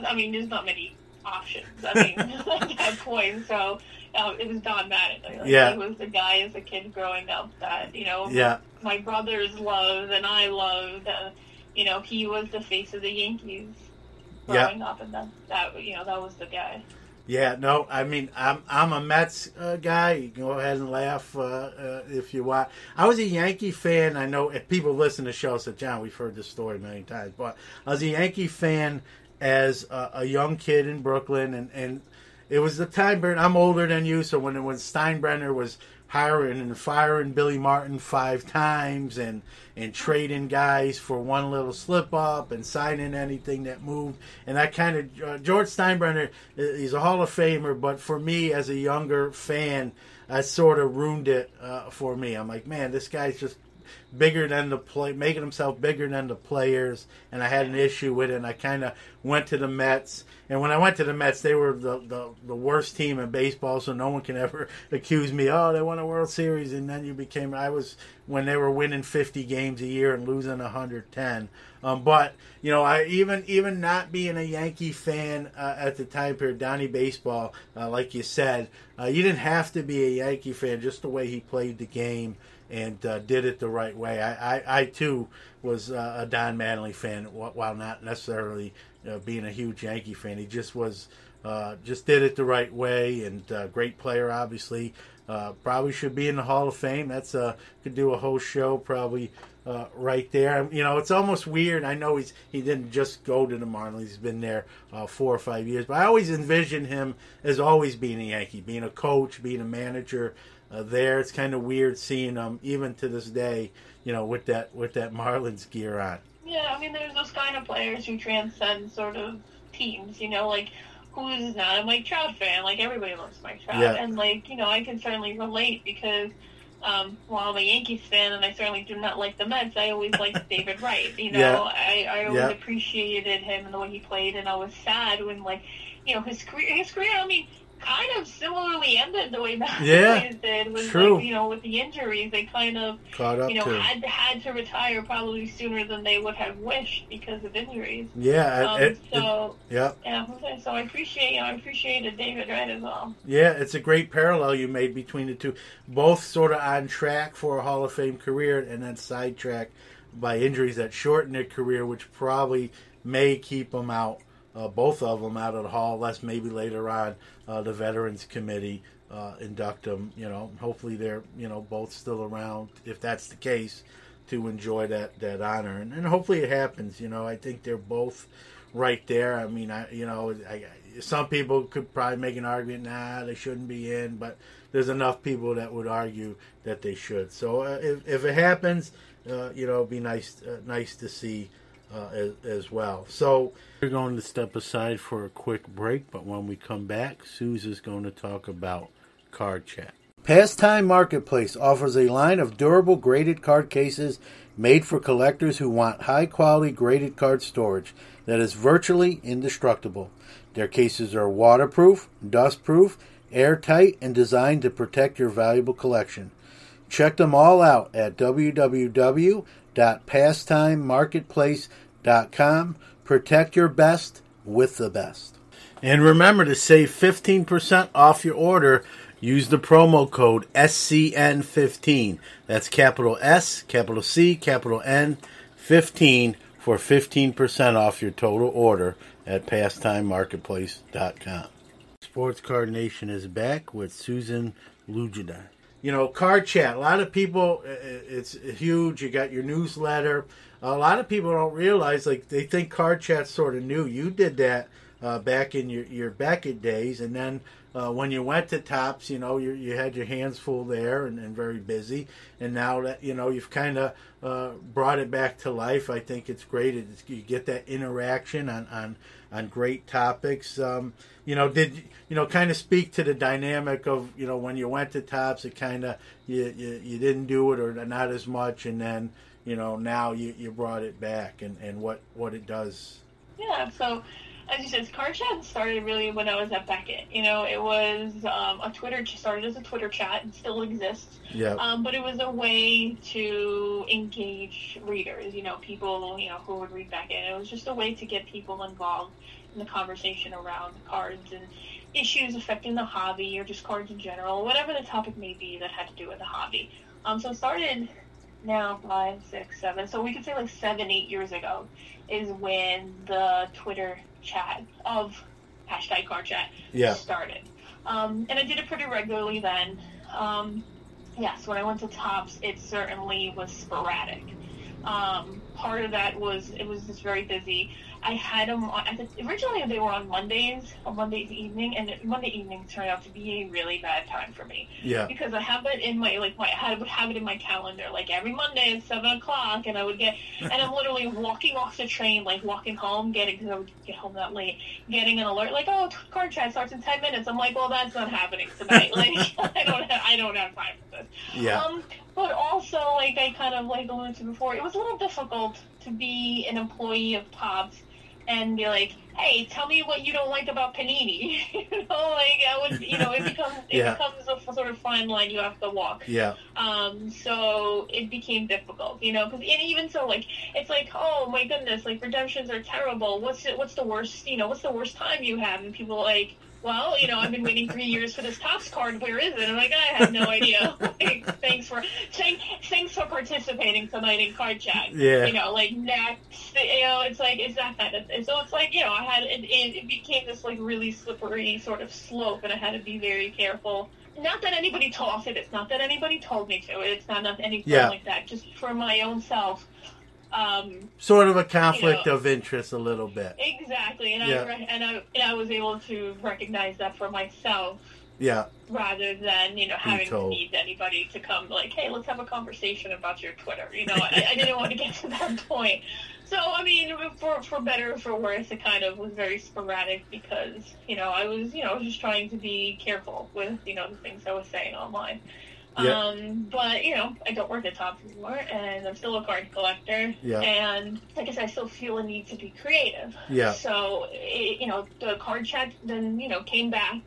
I mean, there's not many options. I mean, at that point, so um, it was Don Mattingly. Like, Yeah. He was the guy as a kid growing up that, you know, Yeah. my brothers loved and I loved. Uh, you know, he was the face of the Yankees growing up, and that, that, you know, that was the guy. Yeah, no, I mean, I'm I'm a Mets uh, guy. You can go ahead and laugh uh, uh, if you want. I was a Yankee fan. I know if people listen to the show said, John, we've heard this story many times, but I was a Yankee fan as a, a young kid in Brooklyn, and and it was the time. I'm older than you, so when when Steinbrenner was hiring and firing Billy Martin five times and and trading guys for one little slip up and signing anything that moved. And I kind of uh, George Steinbrenner, he's a Hall of Famer, but for me as a younger fan, I sort of ruined it uh, for me. I'm like, man, this guy's just bigger than the play, making himself bigger than the players, and I had an issue with it. And I kind of went to the Mets, and when I went to the Mets, they were the, the the worst team in baseball, so no one can ever accuse me. Oh, they won a World Series, and then you became. I was when they were winning 50 games a year and losing 110. Um, but you know, I even even not being a Yankee fan uh, at the time period, Donnie Baseball, uh, like you said, uh, you didn't have to be a Yankee fan. Just the way he played the game and uh, did it the right way. I, I, I too was uh, a Don Mattingly fan, while not necessarily uh, being a huge Yankee fan. He just was, uh, just did it the right way, and uh, great player, obviously. Uh, probably should be in the Hall of Fame. That's uh, could do a whole show probably right there. You know, it's almost weird. I know he's he didn't just go to the Marlins. He's been there four or five years, but I always envisioned him as always being a Yankee, being a coach, being a manager uh, there. It's kind of weird seeing them even to this day, you know, with that with that Marlins gear on. Yeah, I mean, there's those kind of players who transcend sort of teams. You know, like who's not a Mike Trout fan? Like everybody loves Mike Trout, Yeah. and like you know, I can certainly relate because. Um, while I'm a Yankees fan and I certainly do not like the Mets, I always liked David Wright. You know, Yeah. I, I always Yeah. appreciated him and the way he played, and I was sad when, like, you know, his career, his career, I mean, kind of similarly ended the way Matt Yeah, did. Was true. like, you know, with the injuries, they kind of, Caught up you know, to. had had to retire probably sooner than they would have wished because of injuries. Yeah, Um, it- it- so yeah. yeah, so I appreciate, you know, I appreciated David Wright as well. Yeah, it's a great parallel you made between the two. Both sort of on track for a Hall of Fame career and then sidetracked by injuries that shorten their career, which probably may keep them out, uh, both of them out of the Hall, less maybe later on uh, the Veterans Committee uh, induct them. You know, hopefully they're, you know, both still around, if that's the case, to enjoy that, that honor. And, and hopefully it happens. You know, I think they're both right there. I mean, I you know, I- some people could probably make an argument, nah, they shouldn't be in, but there's enough people that would argue that they should. So uh, if, if it happens, uh, you know, it'd be nice uh, nice to see uh, as, as well. So we're going to step aside for a quick break, but when we come back, Susan's going to talk about card chat. Pastime Marketplace offers a line of durable graded card cases made for collectors who want high quality graded card storage that is virtually indestructible. Their cases are waterproof, dustproof, airtight, and designed to protect your valuable collection. Check them all out at www.pastimemarketplace.com. Protect your best with the best. And remember to save 15% off your order. Use the promo code SCN15. That's capital S, capital C, capital N, 15 for 15% off your total order at pastimemarketplace.com. Sports Card Nation is back with Susan Lulgjuraj. You know, card chat. A lot of people, it's huge. You got your newsletter. A lot of people don't realize, like, they think card chat's sort of new. You did that uh, back in your, your Beckett days, and then uh, when you went to Topps, you know, you, you had your hands full there and, and very busy. And now that, you know, you've kind of uh, brought it back to life, I think it's great. It's, you get that interaction on, on, on great topics. Um, you know, did you know kind of speak to the dynamic of you know when you went to Topps, it kind of you, you you didn't do it or not as much, and then you know now you, you brought it back and, and what what it does. Yeah, so as you said, Card Chat started really when I was at Beckett. You know, it was um, a Twitter, started as a Twitter chat and still exists. Yeah. Um, but it was a way to engage readers, you know, people, you know, who would read Beckett. It was just a way to get people involved in the conversation around cards and issues affecting the hobby or just cards in general, whatever the topic may be that had to do with the hobby. Um, so it started now five, six, seven. So we could say like seven, eight years ago is when the Twitter chat of hashtag card chat Yeah. started. Um, and I did it pretty regularly then. Um, yes, when I went to Topps, it certainly was sporadic. Um, part of that was it was just very busy. I had them on, originally they were on Mondays, on Mondays evening, and Monday evening turned out to be a really bad time for me. Yeah. Because I have it in my like my I had, would have it in my calendar like every Monday at seven o'clock, and I would get and I'm literally walking off the train, like walking home, getting because I would get home that late, getting an alert like oh card chat starts in ten minutes. I'm like well that's not happening tonight. like I don't have, I don't have time for this. Yeah. Um, but also, like I kind of like alluded to before, it was a little difficult to be an employee of Topps and be like, "Hey, tell me what you don't like about panini." you know, like I would, you know, it becomes it becomes a sort of fine line you have to walk. Yeah. Um, so it became difficult, you know, because and even so, like it's like, oh my goodness, like redemptions are terrible. What's it, what's the worst, you know, what's the worst time you have? And people are like, well, you know, I've been waiting three years for this Topps card. Where is it? I'm like, I have no idea. like, thanks for thanks, thanks for participating tonight in card chat. Yeah. You know, like next, you know, it's like it's that kind. And so it's like you know, I had it, it, it became this like really slippery sort of slope, and I had to be very careful. Not that anybody told it. It's not that anybody told me to. It's not, not anything Yeah. like that. Just for my own self. Um, Sort of a conflict You know. of interest a little bit. exactly, and Yeah. I and I and I was able to recognize that for myself Yeah. rather than you know having to need anybody to come like, hey, let's have a conversation about your Twitter. You know, I, I didn't want to get to that point. So I mean, for for better or for worse, it kind of was very sporadic because you know I was you know just trying to be careful with you know the things I was saying online. Yeah. Um, but you know, I don't work at Top anymore, and I'm still a card collector. Yeah. And I guess I still feel a need to be creative. Yeah. So it, you know, the card chat then you know came back,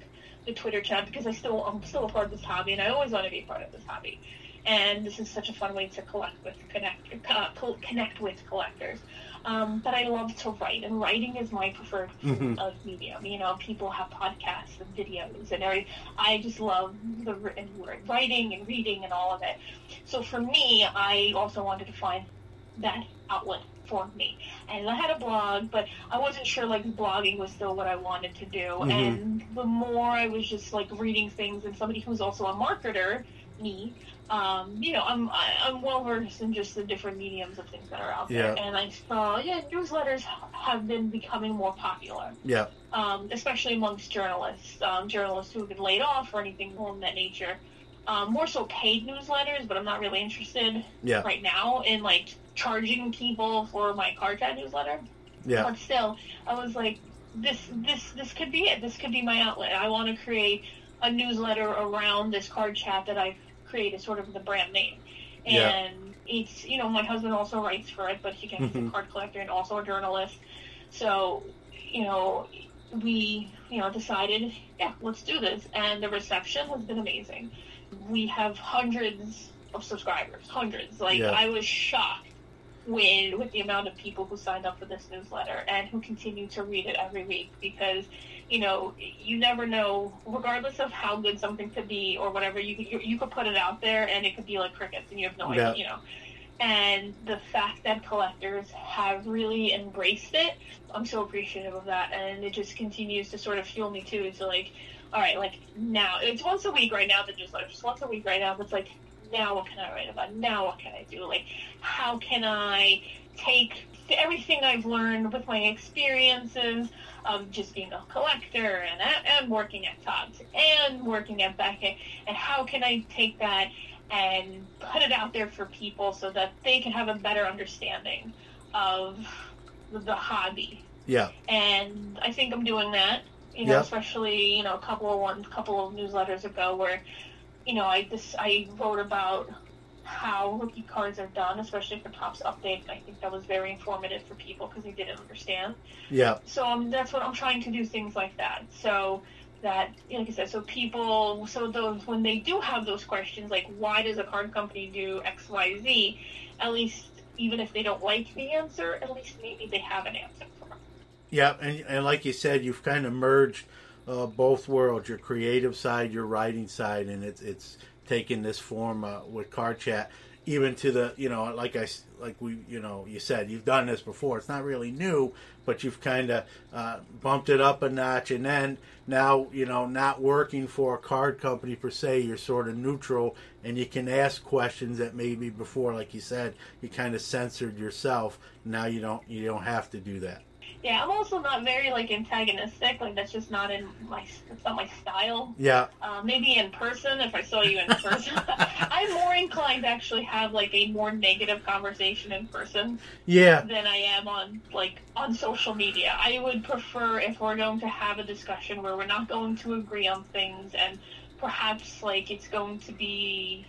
the Twitter chat because I still I'm still a part of this hobby, and I always want to be a part of this hobby. And this is such a fun way to collect with connect uh, connect with collectors. Um, but I love to write, and writing is my preferred Mhm. of medium. You know, people have podcasts and videos, and every, I just love the written word, writing and reading and all of it. So for me, I also wanted to find that outlet for me. And I had a blog, but I wasn't sure like blogging was still what I wanted to do. Mhm. And the more I was just like reading things, and somebody who's also a marketer, me, um, you know, I'm I, I'm well versed in just the different mediums of things that are out there. Yeah. And I saw, yeah, newsletters have been becoming more popular Yeah. um, especially amongst journalists, um, journalists who have been laid off or anything of that nature. Um, more so paid newsletters, but I'm not really interested Yeah. right now in like charging people for my card chat newsletter. Yeah. But still, I was like, this this this could be it. This could be my outlet. I want to create a newsletter around this card chat that I've created, sort of the brand name. Yeah. And it's you know my husband also writes for it, but again he's Mhm. a card collector and also a journalist. So you know we you know decided yeah let's do this, and the reception has been amazing. We have hundreds of subscribers, hundreds. Like Yeah. I was shocked with with the amount of people who signed up for this newsletter and who continue to read it every week because you know you never know regardless of how good something could be or whatever you could, you, you could put it out there and it could be like crickets and you have no Yeah. idea you know and the fact that collectors have really embraced it i'm so appreciative of that and it just continues to sort of fuel me too to like all right like now it's once a week right now the newsletter just once a week right now but it's like now what can I write about? Now what can I do? Like, how can I take everything I've learned with my experiences of just being a collector and, and working at Topps and working at Beckett, and how can I take that and put it out there for people so that they can have a better understanding of the hobby Yeah. and I think I'm doing that. You know, Yeah. especially you know a couple of one couple of newsletters ago where, you know, I this I wrote about how rookie cards are done, especially for Topps Update. I think that was very informative for people because they didn't understand. Yeah. So um, that's what I'm trying to do things like that. So that, like I said, so people, so those when they do have those questions, like why does a card company do X, Y, Z? At least even if they don't like the answer, at least maybe they have an answer for them. Yeah, and, and like you said, you've kind of merged uh, both worlds, your creative side, your writing side, and it's it's taken this form uh, with Card Chat, even to the you know like I like we you know you said you've done this before. It's not really new, but you've kind of uh, bumped it up a notch, and then now you know not working for a card company per se, you're sort of neutral, and you can ask questions that maybe before, like you said, you kind of censored yourself. Now you don't you don't have to do that. Yeah, I'm also not very like antagonistic. Like that's just not in my that's not my style. Yeah. Uh, maybe in person, if I saw you in person, I'm more inclined to actually have like a more negative conversation in person Yeah. than I am on like on social media. I would prefer if we're going to have a discussion where we're not going to agree on things and perhaps like it's going to be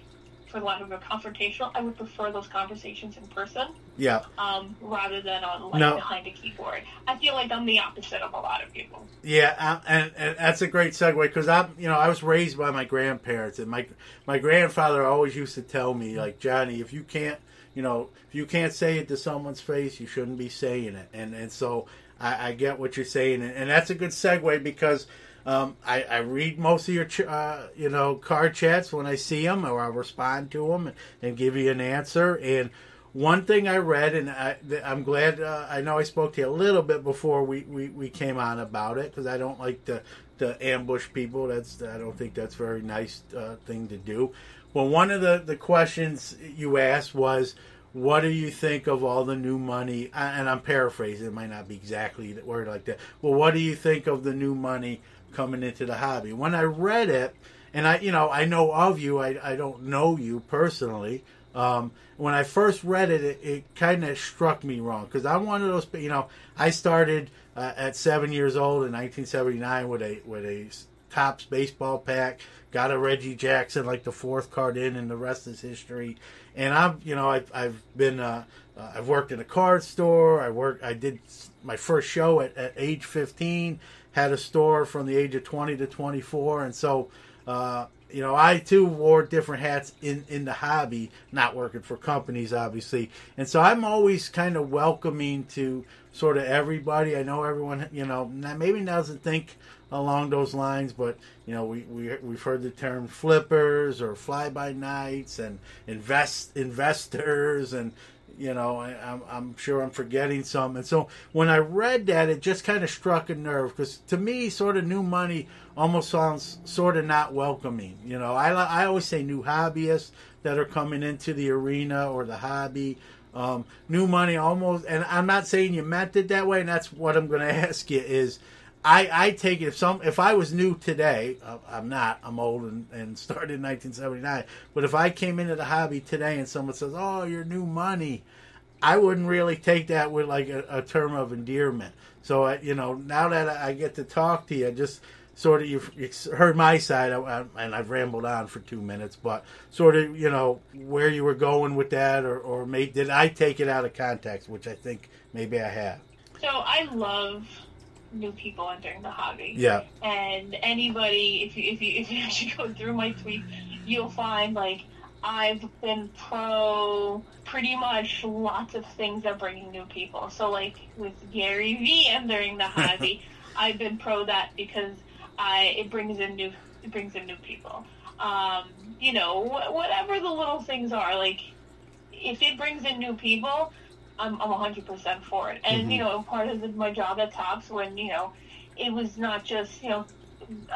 for lack of a confrontational. I would prefer those conversations in person Yeah. um, rather than on like No. behind a keyboard. I feel like I'm the opposite of a lot of people. Yeah, uh, and, and that's a great segue because I'm, you know, I was raised by my grandparents, and my my grandfather always used to tell me, like Johnny, if you can't, you know, if you can't say it to someone's face, you shouldn't be saying it, and and so I, I get what you're saying, and, and that's a good segue because. Um, I, I read most of your, uh, you know, card chats when I see them, or I'll respond to them and, and give you an answer. And one thing I read, and I, I'm glad uh, I know I spoke to you a little bit before we, we, we came on about it because I don't like to, to ambush people. That's I don't think that's a very nice uh, thing to do. Well, one of the, the questions you asked was, "What do you think of all the new money?" And I'm paraphrasing; it might not be exactly the word like that. Well, what do you think of the new money coming into the hobby? When I read it, and I, you know, I know of you. I, I don't know you personally. Um, when I first read it, it, it kind of struck me wrong because I'm one of those. You know, I started uh, at seven years old in 1979 with a with a Topps baseball pack. Got a Reggie Jackson like the fourth card in, and the rest is history. And I'm, you know, I've, I've been, uh, uh, I've worked in a card store. I worked, I did my first show at, at age 15. Had a store from the age of 20 to 24, and so uh, you know, I too wore different hats in, in the hobby, not working for companies, obviously. And so I'm always kind of welcoming to sort of everybody. I know everyone, you know, maybe doesn't think along those lines, but, you know, we, we, we've heard the term flippers or fly by nights and invest investors and, you know, I, I'm, I'm sure I'm forgetting some. And so when I read that, it just kind of struck a nerve because to me, sort of new money almost sounds sort of not welcoming. You know, I, I always say new hobbyists that are coming into the arena or the hobby. Um, new money almost, and I'm not saying you meant it that way, and that's what I'm going to ask you is. I, I take it if some if I was new today, uh, I'm not. I'm old and, and started in 1979. But if I came into the hobby today and someone says, "Oh, your new money," I wouldn't really take that with like a, a term of endearment. So I, you know, now that I get to talk to you, I just sort of you've, heard my side, I, I- and I've rambled on for two minutes, but sort of you know where you were going with that, or or may, did I take it out of context, which I think maybe I have. So I love new people entering the hobby. Yeah. And anybody, if you if you if you actually go through my tweets, you'll find like I've been pro pretty much lots of things that bringing new people. So like with Gary Vee entering the hobby, I've been pro that because I it brings in new it brings in new people. Um, you know, wh- whatever the little things are, like if it brings in new people, I'm I'm 100% for it. And Mhm. you know, part of the, my job at Topps when you know it was not just you know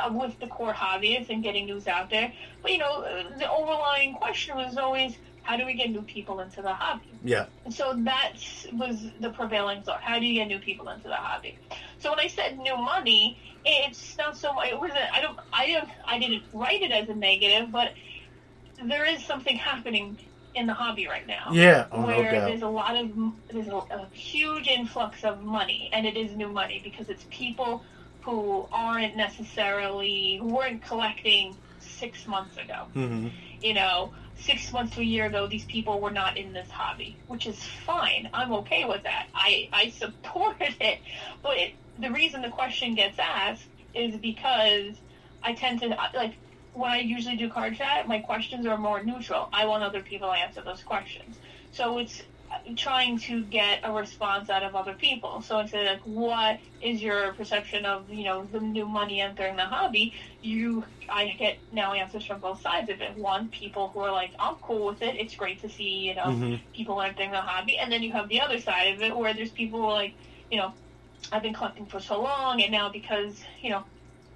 uh, with the core hobbyists and getting news out there, but you know the overlying question was always how do we get new people into the hobby? Yeah. So that was the prevailing thought. How do you get new people into the hobby? So when I said new money, it's not so much. It wasn't. I don't. I don't. I didn't write it as a negative, but there is something happening in the hobby right now. Yeah, oh, no where doubt. there's a lot of there's a, a huge influx of money, and it is new money because it's people who aren't necessarily who weren't collecting six months ago Mm-hmm. you know, six months to a year ago, these people were not in this hobby, which is fine. I'm okay with that. I, I support it. But it, the reason the question gets asked is because I tend to, like, when I usually do card chat, my questions are more neutral. I want other people to answer those questions. So it's trying to get a response out of other people. So instead of like, what is your perception of, you know, the new money entering the hobby, you, I get now answers from both sides of it. One, people who are like, I'm cool with it. It's great to see, you know, Mhm. people entering the hobby. And then you have the other side of it where there's people who are like, you know, I've been collecting for so long and now because, you know,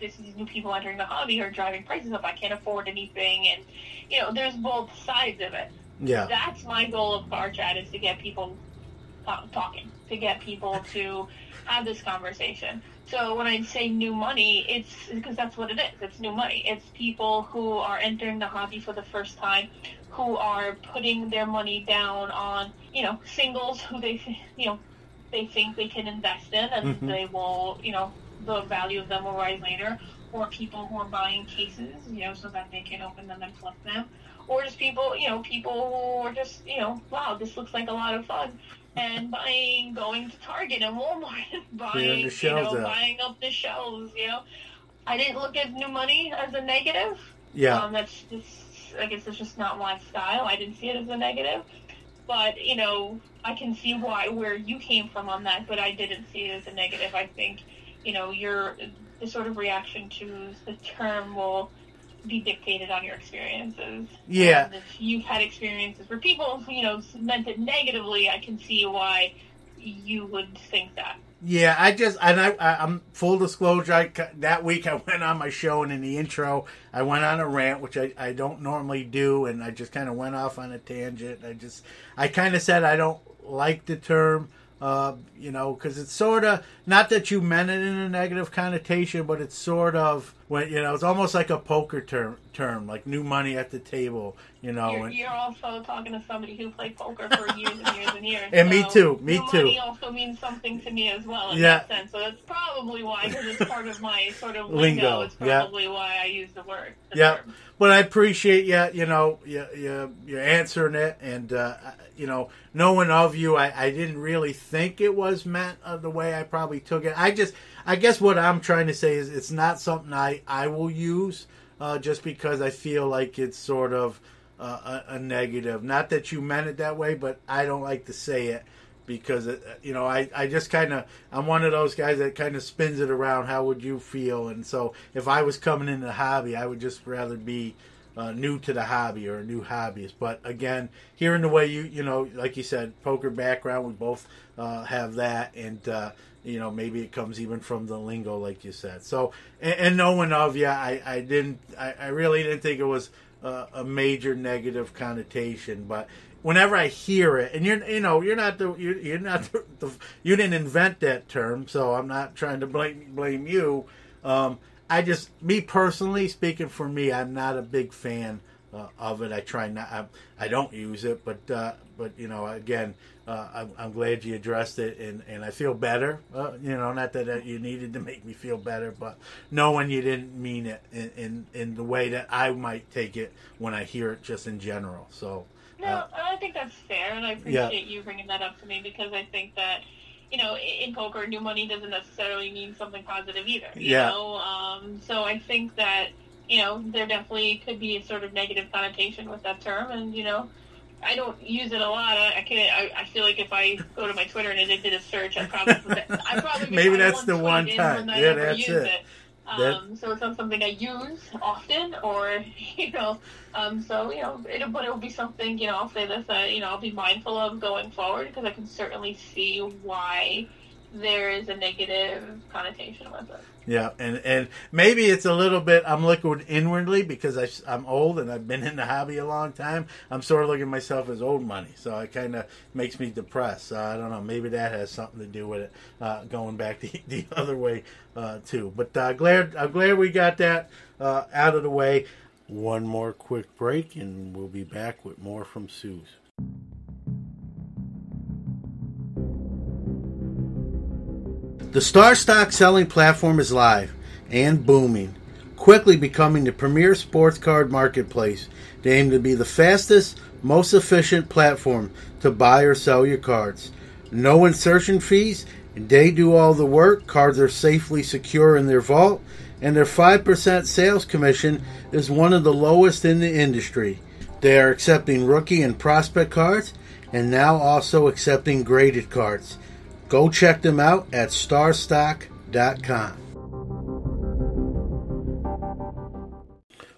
this these new people entering the hobby are driving prices up. I can't afford anything, and you know, there's both sides of it. Yeah. That's my goal of Card Chat is to get people talking, to get people to have this conversation. So when I say new money, it's because that's what it is. It's new money. It's people who are entering the hobby for the first time, who are putting their money down on, you know, singles who they, you know, they think they can invest in and Mhm. they will, you know, the value of them will rise later, or people who are buying cases, you know, so that they can open them and flip them, or just people, you know, people who are just, you know, wow, this looks like a lot of fun, and buying, going to Target and Walmart and buying, you know, out. buying up the shelves, you know. I didn't look at new money as a negative. Yeah. Um, that's just, I guess it's just not my style. I didn't see it as a negative. But, you know, I can see why, where you came from on that, but I didn't see it as a negative. I think, you know, your, the sort of reaction to the term will be dictated on your experiences. Yeah. And if you've had experiences where people, you know, meant it negatively, I can see why you would think that. Yeah, I just and I, I I'm full disclosure. I that week I went on my show and in the intro I went on a rant, which I, I don't normally do, and I just kind of went off on a tangent. I just I kind of said I don't like the term, uh, you know, because it's sort of not that you meant it in a negative connotation, but it's sort of when you know it's almost like a poker term term like new money at the table, you know. You're, and- you're also talking to somebody who played poker for years and years and years. And me so too, me new too. Money also means something to me as well in Yeah. that sense. So that's probably why, because it's part of my sort of Lingo, lingo. It's yeah. probably why I use the word. the yeah term. But i appreciate you you know you, you, you're answering it and uh, you know knowing of you. I, I didn't really think it was meant uh, the way i probably took it. I just i guess what i'm trying to say is it's not something i i will use uh, just because i feel like it's sort of uh, a, a negative. Not that you meant it that way but i don't like to say it because it, you know I, I just kind of I'm one of those guys that kind of spins it around. How would you feel? And so if I was coming into the hobby, I would just rather be uh, new to the hobby or a new hobbyist. But again, hearing the way you you know, like you said, poker background, we both uh, have that, and uh, you know maybe it comes even from the lingo, like you said. So and, and knowing of you, I, I didn't I, I really didn't think it was uh, a major negative connotation, but whenever I hear it, and you're you know you're not the you're, you're not the, the you didn't invent that term, so I'm not trying to blame blame you. Um, I just me personally speaking for me, I'm not a big fan uh, of it. I try not I, I don't use it, but uh, but you know again. Uh, I'm, I'm glad you addressed it, and, and I feel better. Uh, you know, not that uh, you needed to make me feel better, but knowing you didn't mean it in, in, in the way that I might take it when I hear it, just in general. So, No, uh, I think that's fair, and I Yeah. appreciate you bringing that up to me because I think that, you know, in poker, new money doesn't necessarily mean something positive either. You Yeah. know, um, so I think that you know there definitely could be a sort of negative connotation with that term, and you know. I don't use it a lot. I, I can. I, I feel like if I go to my Twitter and I did a search, I probably, I probably Maybe that's the one time. Yeah, that's use it. Um, so it's not something I use often, or you know, um, so you know, it, but it will be something you know. I'll say this, uh, you know, I'll be mindful of going forward because I can certainly see why there is a negative connotation with it. Yeah, and and maybe it's a little bit. I'm looking inwardly because I, I'm old and I've been in the hobby a long time. I'm sort of looking at myself as old money, so it kind of makes me depressed. So I don't know. Maybe that has something to do with it. Uh, going back the, the other way uh, too. But uh, glad I'm glad we got that uh, out of the way. One more quick break, and we'll be back with more from Sooz. The StarStock selling platform is live and booming, quickly becoming the premier sports card marketplace. They aim to be the fastest, most efficient platform to buy or sell your cards. No insertion fees, they do all the work. Cards are safely secure in their vault, and their 5% sales commission is one of the lowest in the industry. They are accepting rookie and prospect cards and now also accepting graded cards. Go check them out at starstock.com.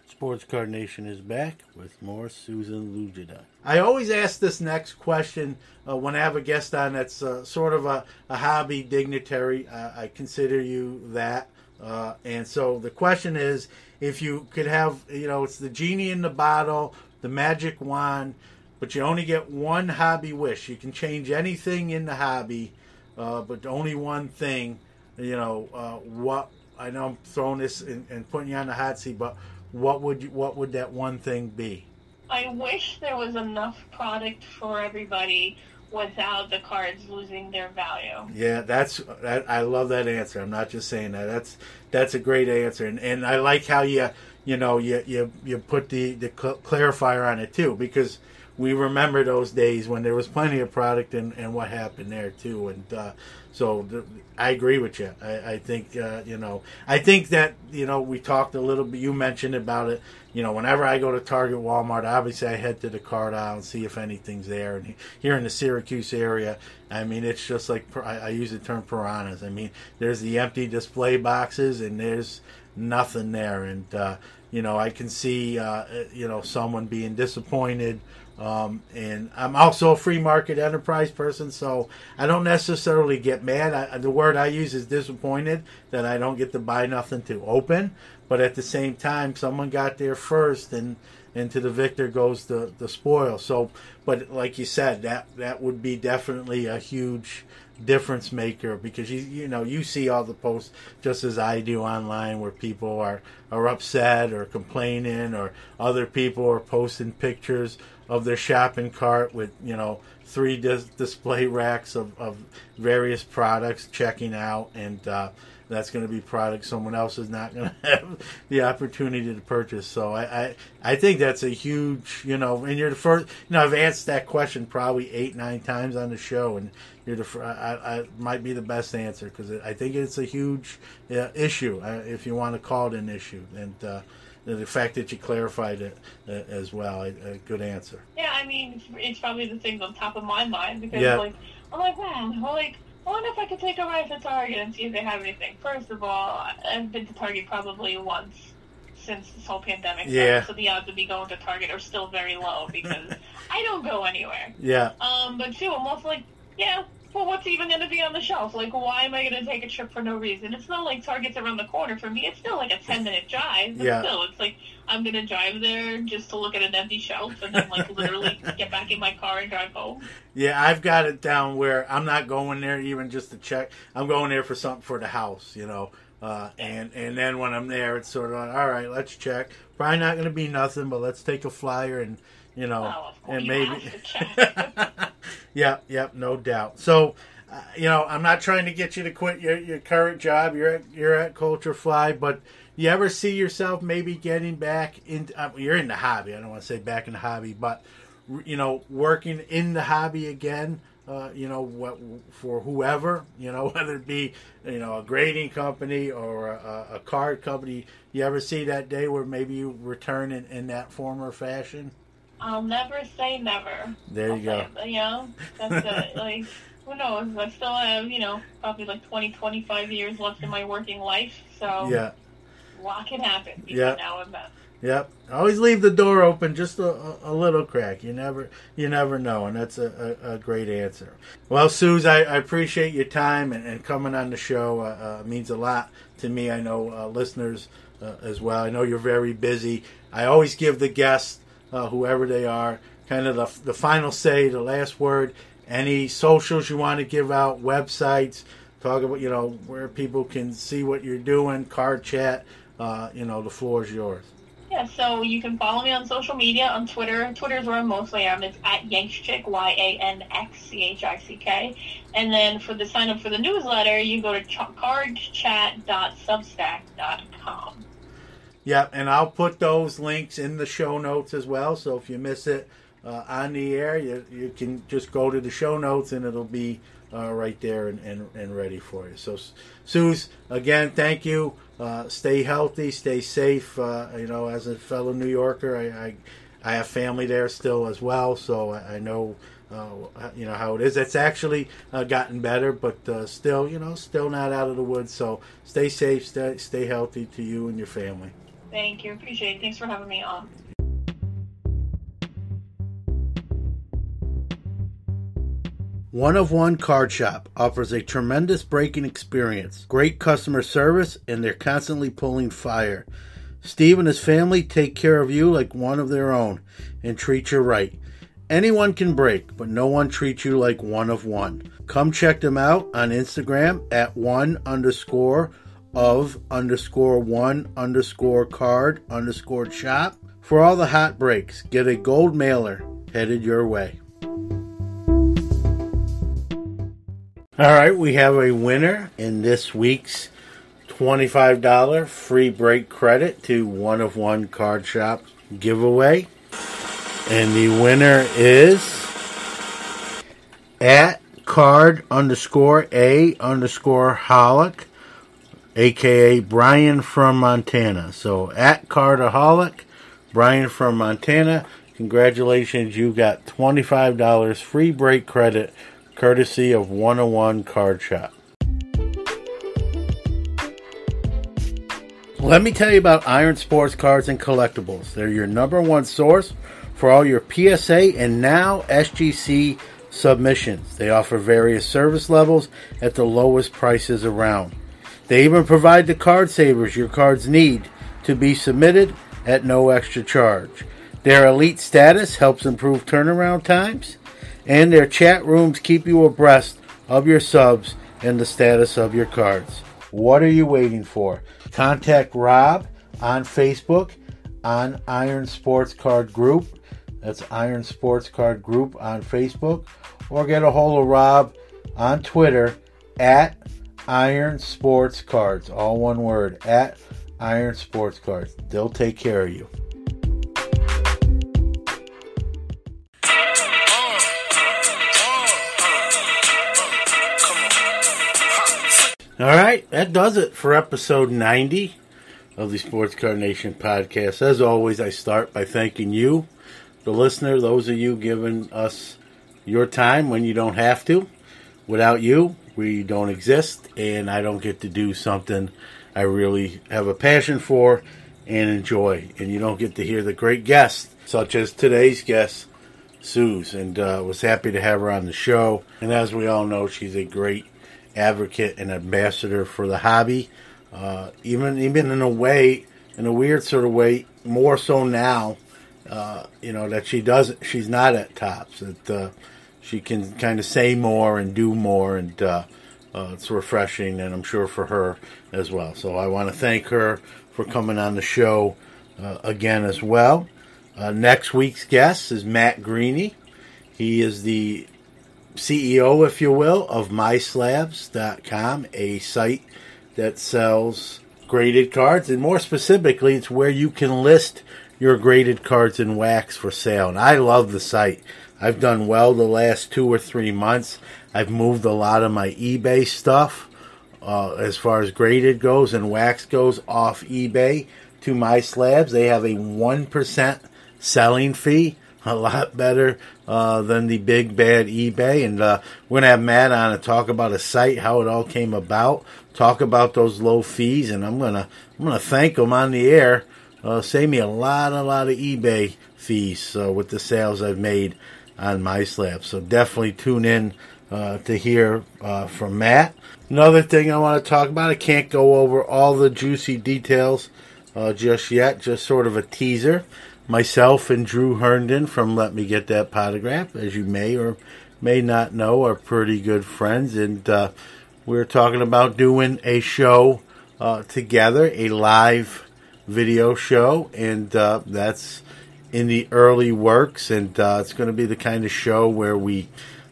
Sports Card Nation is back with more Susan Lulgjuraj. I always ask this next question uh, when I have a guest on that's uh, sort of a, a hobby dignitary. Uh, I consider you that. Uh, and so the question is if you could have, you know, it's the genie in the bottle, the magic wand, but you only get one hobby wish. You can change anything in the hobby. Uh, but the only one thing, you know, uh, what I know I'm throwing this and, and putting you on the hot seat, but what would you, what would that one thing be? I wish there was enough product for everybody without the cards losing their value. Yeah, that's that, I love that answer. I'm not just saying that. That's that's a great answer, and and I like how you you know you you you put the the clarifier on it too because we remember those days when there was plenty of product and, and what happened there too. And uh, so th- I agree with you. I, I think uh, you know I think that you know we talked a little bit. You mentioned about it. You know, whenever I go to Target, Walmart, obviously I head to the card aisle and see if anything's there. And here in the Syracuse area, I mean, it's just like I, I use the term piranhas. I mean, there's the empty display boxes and there's nothing there. And uh, you know, I can see uh, you know someone being disappointed um, and I'm also a free market enterprise person, so I don't necessarily get mad. I, the word I use is disappointed that I don't get to buy nothing to open. But at the same time, someone got there first, and and to the victor goes the the spoil. So, but like you said, that that would be definitely a huge difference maker because you you know you see all the posts just as I do online where people are are upset or complaining or other people are posting pictures of their shopping cart with you know three dis- display racks of, of various products checking out and uh, that's going to be product someone else is not going to have the opportunity to purchase. So I, I, I think that's a huge you know and you're the first you know I've asked that question probably eight nine times on the show and you're the I, I might be the best answer because I think it's a huge uh, issue uh, if you want to call it an issue and uh, the fact that you clarified it uh, as well, a, a, good answer. Yeah, I mean, it's probably the things on top of my mind because, yeah. like, I'm like, hmm, well, like, I wonder if I could take a ride to Target and see if they have anything. First of all, I've been to Target probably once since this whole pandemic. Yeah. so the odds of me going to Target are still very low because I don't go anywhere. Yeah. Um, but two, I'm also like, yeah, well, what's even going to be on the shelf? Like, why am I going to take a trip for no reason? It's not like Target's around the corner for me. It's still like a 10 minute drive. But yeah. still, it's like I'm going to drive there just to look at an empty shelf and then, like, literally get back in my car and drive home. Yeah, I've got it down where I'm not going there even just to check. I'm going there for something for the house, you know. Uh, and and then when I'm there, it's sort of like, all right, let's check. Probably not going to be nothing, but let's take a flyer and you know, well, and you maybe. yep, yep, no doubt. So, uh, you know, I'm not trying to get you to quit your, your current job. You're at you're at CultureFly, but you ever see yourself maybe getting back in? Uh, you're in the hobby. I don't want to say back in the hobby, but you know, working in the hobby again. Uh, you know what for whoever you know whether it be you know a grading company or a, a card company you ever see that day where maybe you return in, in that former fashion I'll never say never. There you I'll go. Say, you know, that's it. like, who knows? I still have, you know, probably like 20, 25 years left in my working life. So, yeah, a lot can happen between Yeah. now and then. Yep. Always leave the door open, just a, a, a little crack. You never, you never know, and that's a, a, a great answer. Well, Sooz, I, I appreciate your time and, and coming on the show. Uh, uh, means a lot to me. I know uh, listeners uh, as well. I know you're very busy. I always give the guests, uh, whoever they are, kind of the, the final say, the last word. Any socials you want to give out, websites, talk about you know where people can see what you're doing, card chat. Uh, you know, the floor is yours. Yeah, so you can follow me on social media on Twitter. Twitter's where I mostly am. It's at Yanxchick, Y A N X C H I C K. And then for the sign up for the newsletter, you go to ch- cardchat.substack.com. Yep, and I'll put those links in the show notes as well. So if you miss it uh, on the air, you, you can just go to the show notes and it'll be uh, right there and, and, and ready for you. So, Sooz, again, thank you. Uh, stay healthy, stay safe. Uh, you know, as a fellow New Yorker, I, I, I have family there still as well, so I, I know. Uh, you know how it is. It's actually uh, gotten better, but still, you know, still not out of the woods. So stay safe, stay, stay healthy to you and your family. Thank you. Appreciate it. Thanks for having me on. One of One Card Shop offers a tremendous breaking experience, great customer service, and they're constantly pulling fire. Steve and his family take care of you like one of their own and treat you right. Anyone can break, but no one treats you like one of one. Come check them out on Instagram at one underscore of underscore one underscore card underscore shop. For all the hot breaks, get a gold mailer headed your way. All right, we have a winner in this week's $25 free break credit to one of one card shop giveaway. And the winner is at card underscore a underscore holic, aka Brian from Montana. So at cardaholic, Brian from Montana. Congratulations, you got $25 free break credit courtesy of 101 Card Shop. Let me tell you about Iron Sports Cards and Collectibles. They're your number one source for all your PSA and now SGC submissions. They offer various service levels at the lowest prices around. They even provide the card savers your cards need to be submitted at no extra charge. Their elite status helps improve turnaround times, and their chat rooms keep you abreast of your subs and the status of your cards. What are you waiting for? Contact Rob on Facebook on Iron Sports Card Group. That's Iron Sports Card Group on Facebook. Or get a hold of Rob on Twitter at Iron Sports Cards. All one word at Iron Sports Cards. They'll take care of you. All right, that does it for episode 90 of the Sports Card Nation podcast. As always, I start by thanking you, the listener, those of you giving us your time when you don't have to. Without you, we don't exist, and I don't get to do something I really have a passion for and enjoy. And you don't get to hear the great guests, such as today's guest, Sooz, and uh, was happy to have her on the show. And as we all know, she's a great advocate and ambassador for the hobby. Uh, even even in a way, in a weird sort of way, more so now. Uh, you know that she doesn't. She's not at Topps. That uh, she can kind of say more and do more, and uh, uh, it's refreshing, and I'm sure for her as well. So I want to thank her for coming on the show uh, again as well. next week's guest is Matt Greeny. He is the CEO, if you will, of MySlabs.com, a site that sells graded cards, and more specifically, it's where you can list your graded cards in wax for sale. And I love the site. I've done well the last two or three months. I've moved a lot of my eBay stuff uh, as far as graded goes and wax goes off eBay to my slabs. They have a 1% selling fee a lot better uh, than the big bad eBay. And uh, we're gonna have Matt on to talk about a site, how it all came about, talk about those low fees, and I'm gonna I'm gonna thank him on the air. Uh, save me a lot, a lot of eBay fees uh, with the sales I've made on my slab. So definitely tune in uh, to hear uh, from Matt. Another thing I want to talk about, I can't go over all the juicy details just yet, just sort of a teaser myself and Drew Herndon from Let Me Get That Potograph, as you may or may not know, are pretty good friends, and uh, we're talking about doing a show uh, together, a live video show, and uh, that's in the early works, and uh, it's going to be the kind of show where we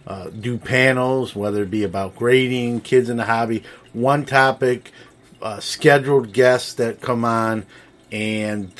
uh, do panels, whether it be about grading, kids in the hobby, one topic, uh, scheduled guests that come on, and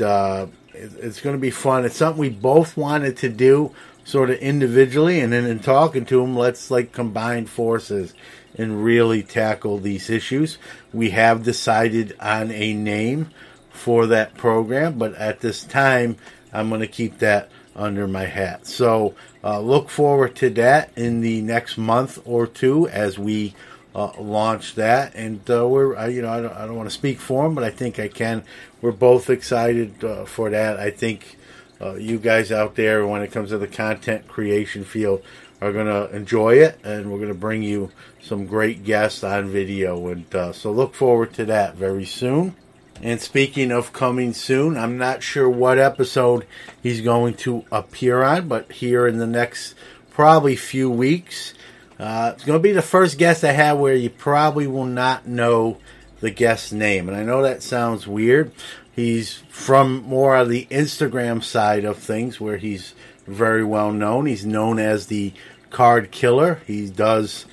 it's going to be fun. It's something we both wanted to do, sort of individually, and then in talking to them, let's like combine forces and really tackle these issues. We have decided on a name for that program, but at this time, I'm going to keep that under my hat. So uh, look forward to that in the next month or two as we uh, launch that. And uh, we're, I, you know, I don't, I don't want to speak for them, but I think I can. We're both excited uh, for that. I think uh, you guys out there, when it comes to the content creation field, are going to enjoy it, and we're going to bring you some great guests on video. And uh, so look forward to that very soon. And speaking of coming soon, I'm not sure what episode he's going to appear on, but here in the next probably few weeks, uh, it's going to be the first guest I have where you probably will not know the guest's name. And I know that sounds weird. He's from more of the Instagram side of things where he's very well known. He's known as the card killer. He does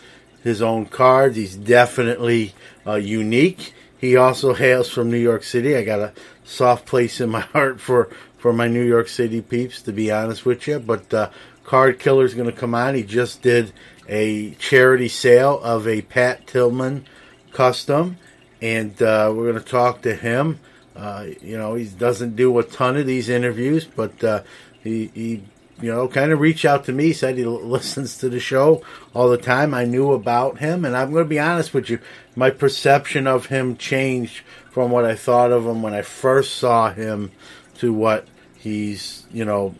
his own cards. He's definitely uh, unique. He also hails from New York City. I got a soft place in my heart for, for my New York City peeps, to be honest with you. But uh, Card Killer's going to come on. He just did a charity sale of a Pat Tillman custom, and uh, we're going to talk to him. Uh, you know, he doesn't do a ton of these interviews, but uh, he, he you know, kind of reached out to me, said he listens to the show all the time. I knew about him, and I'm going to be honest with you. My perception of him changed from what I thought of him when I first saw him to what he's, you know,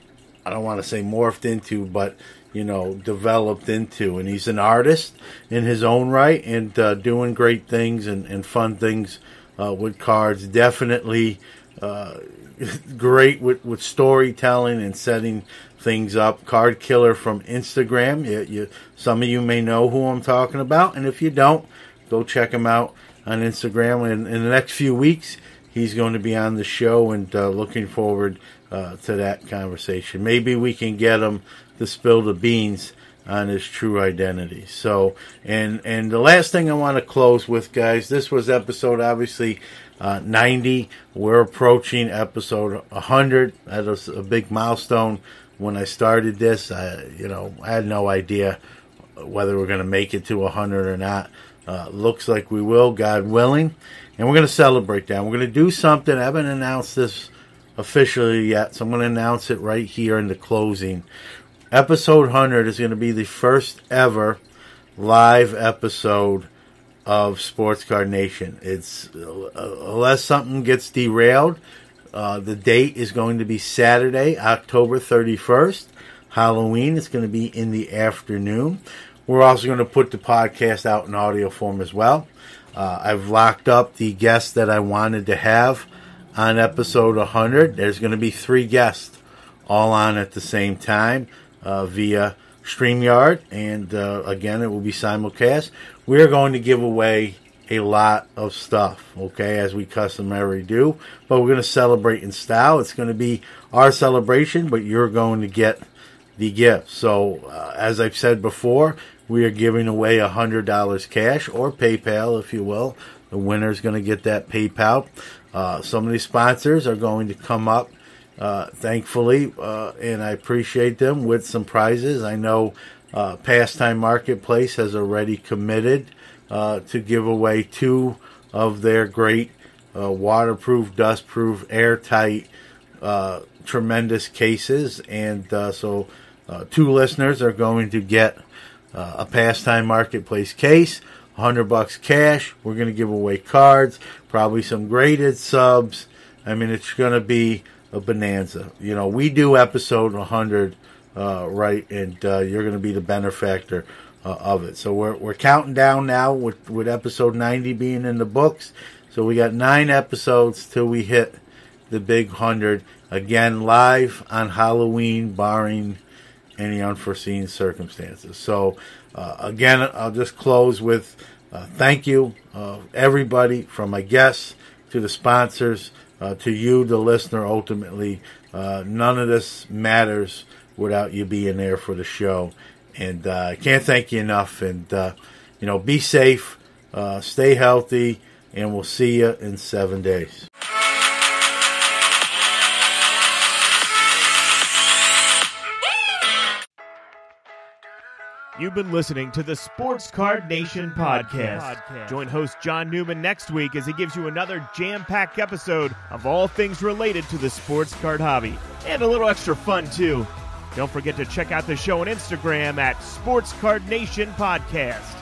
I don't want to say morphed into, but, you know, developed into. And he's an artist in his own right and uh, doing great things and, and fun things uh, with cards. Definitely uh, great with, with storytelling and setting things up. Card Killer from Instagram. You, you, some of you may know who I'm talking about, and if you don't, go check him out on Instagram. And in the next few weeks, he's going to be on the show, and uh, looking forward uh, to that conversation. Maybe we can get him to spill the beans on his true identity. So, and and the last thing I want to close with, guys, this was episode obviously uh, 90. We're approaching episode 100. That was a big milestone when I started this. I, you know, I had no idea whether we're going to make it to 100 or not. Uh, looks like we will, God willing. And we're going to celebrate that. We're going to do something. I haven't announced this officially yet, so I'm going to announce it right here in the closing. Episode 100 is going to be the first ever live episode of Sports Card Nation. It's uh, unless something gets derailed, uh, the date is going to be Saturday, October 31st. Halloween. It's going to be in the afternoon. We're also going to put the podcast out in audio form as well. Uh, I've locked up the guests that I wanted to have on episode 100. There's going to be three guests all on at the same time uh, via StreamYard, and uh, again, it will be simulcast. We're going to give away a lot of stuff, okay, as we customarily do, but we're going to celebrate in style. It's going to be our celebration, but you're going to get the gift. So, uh, as I've said before, we are giving away $100 cash or PayPal, if you will. The winner is going to get that PayPal. Uh, some of these sponsors are going to come up uh, thankfully, uh, and I appreciate them with some prizes. I know uh, Pastime Marketplace has already committed uh, to give away two of their great uh, waterproof, dustproof, airtight, tremendous cases, and so two listeners are going to get a Pastime Marketplace case. 100 bucks cash. We're going to give away cards, probably some graded subs. I mean, it's going to be a bonanza. You know, we do episode 100 uh, right, and uh, you're going to be the benefactor uh, of it. So we're we're counting down now with with episode 90 being in the books. So we got nine episodes till we hit the big hundred again live on Halloween, barring any unforeseen circumstances. So uh, again, I'll just close with uh, thank you, uh, everybody, from my guests to the sponsors uh, to you, the listener, ultimately, uh, none of this matters without you being there for the show. And uh, I can't thank you enough. And, you know, be safe, stay healthy, and we'll see you in seven days. You've been listening to the Sports Card Nation podcast. Join host John Newman next week as he gives you another jam packed episode of all things related to the sports card hobby and a little extra fun, too. Don't forget to check out the show on Instagram at Sports Card Nation Podcast.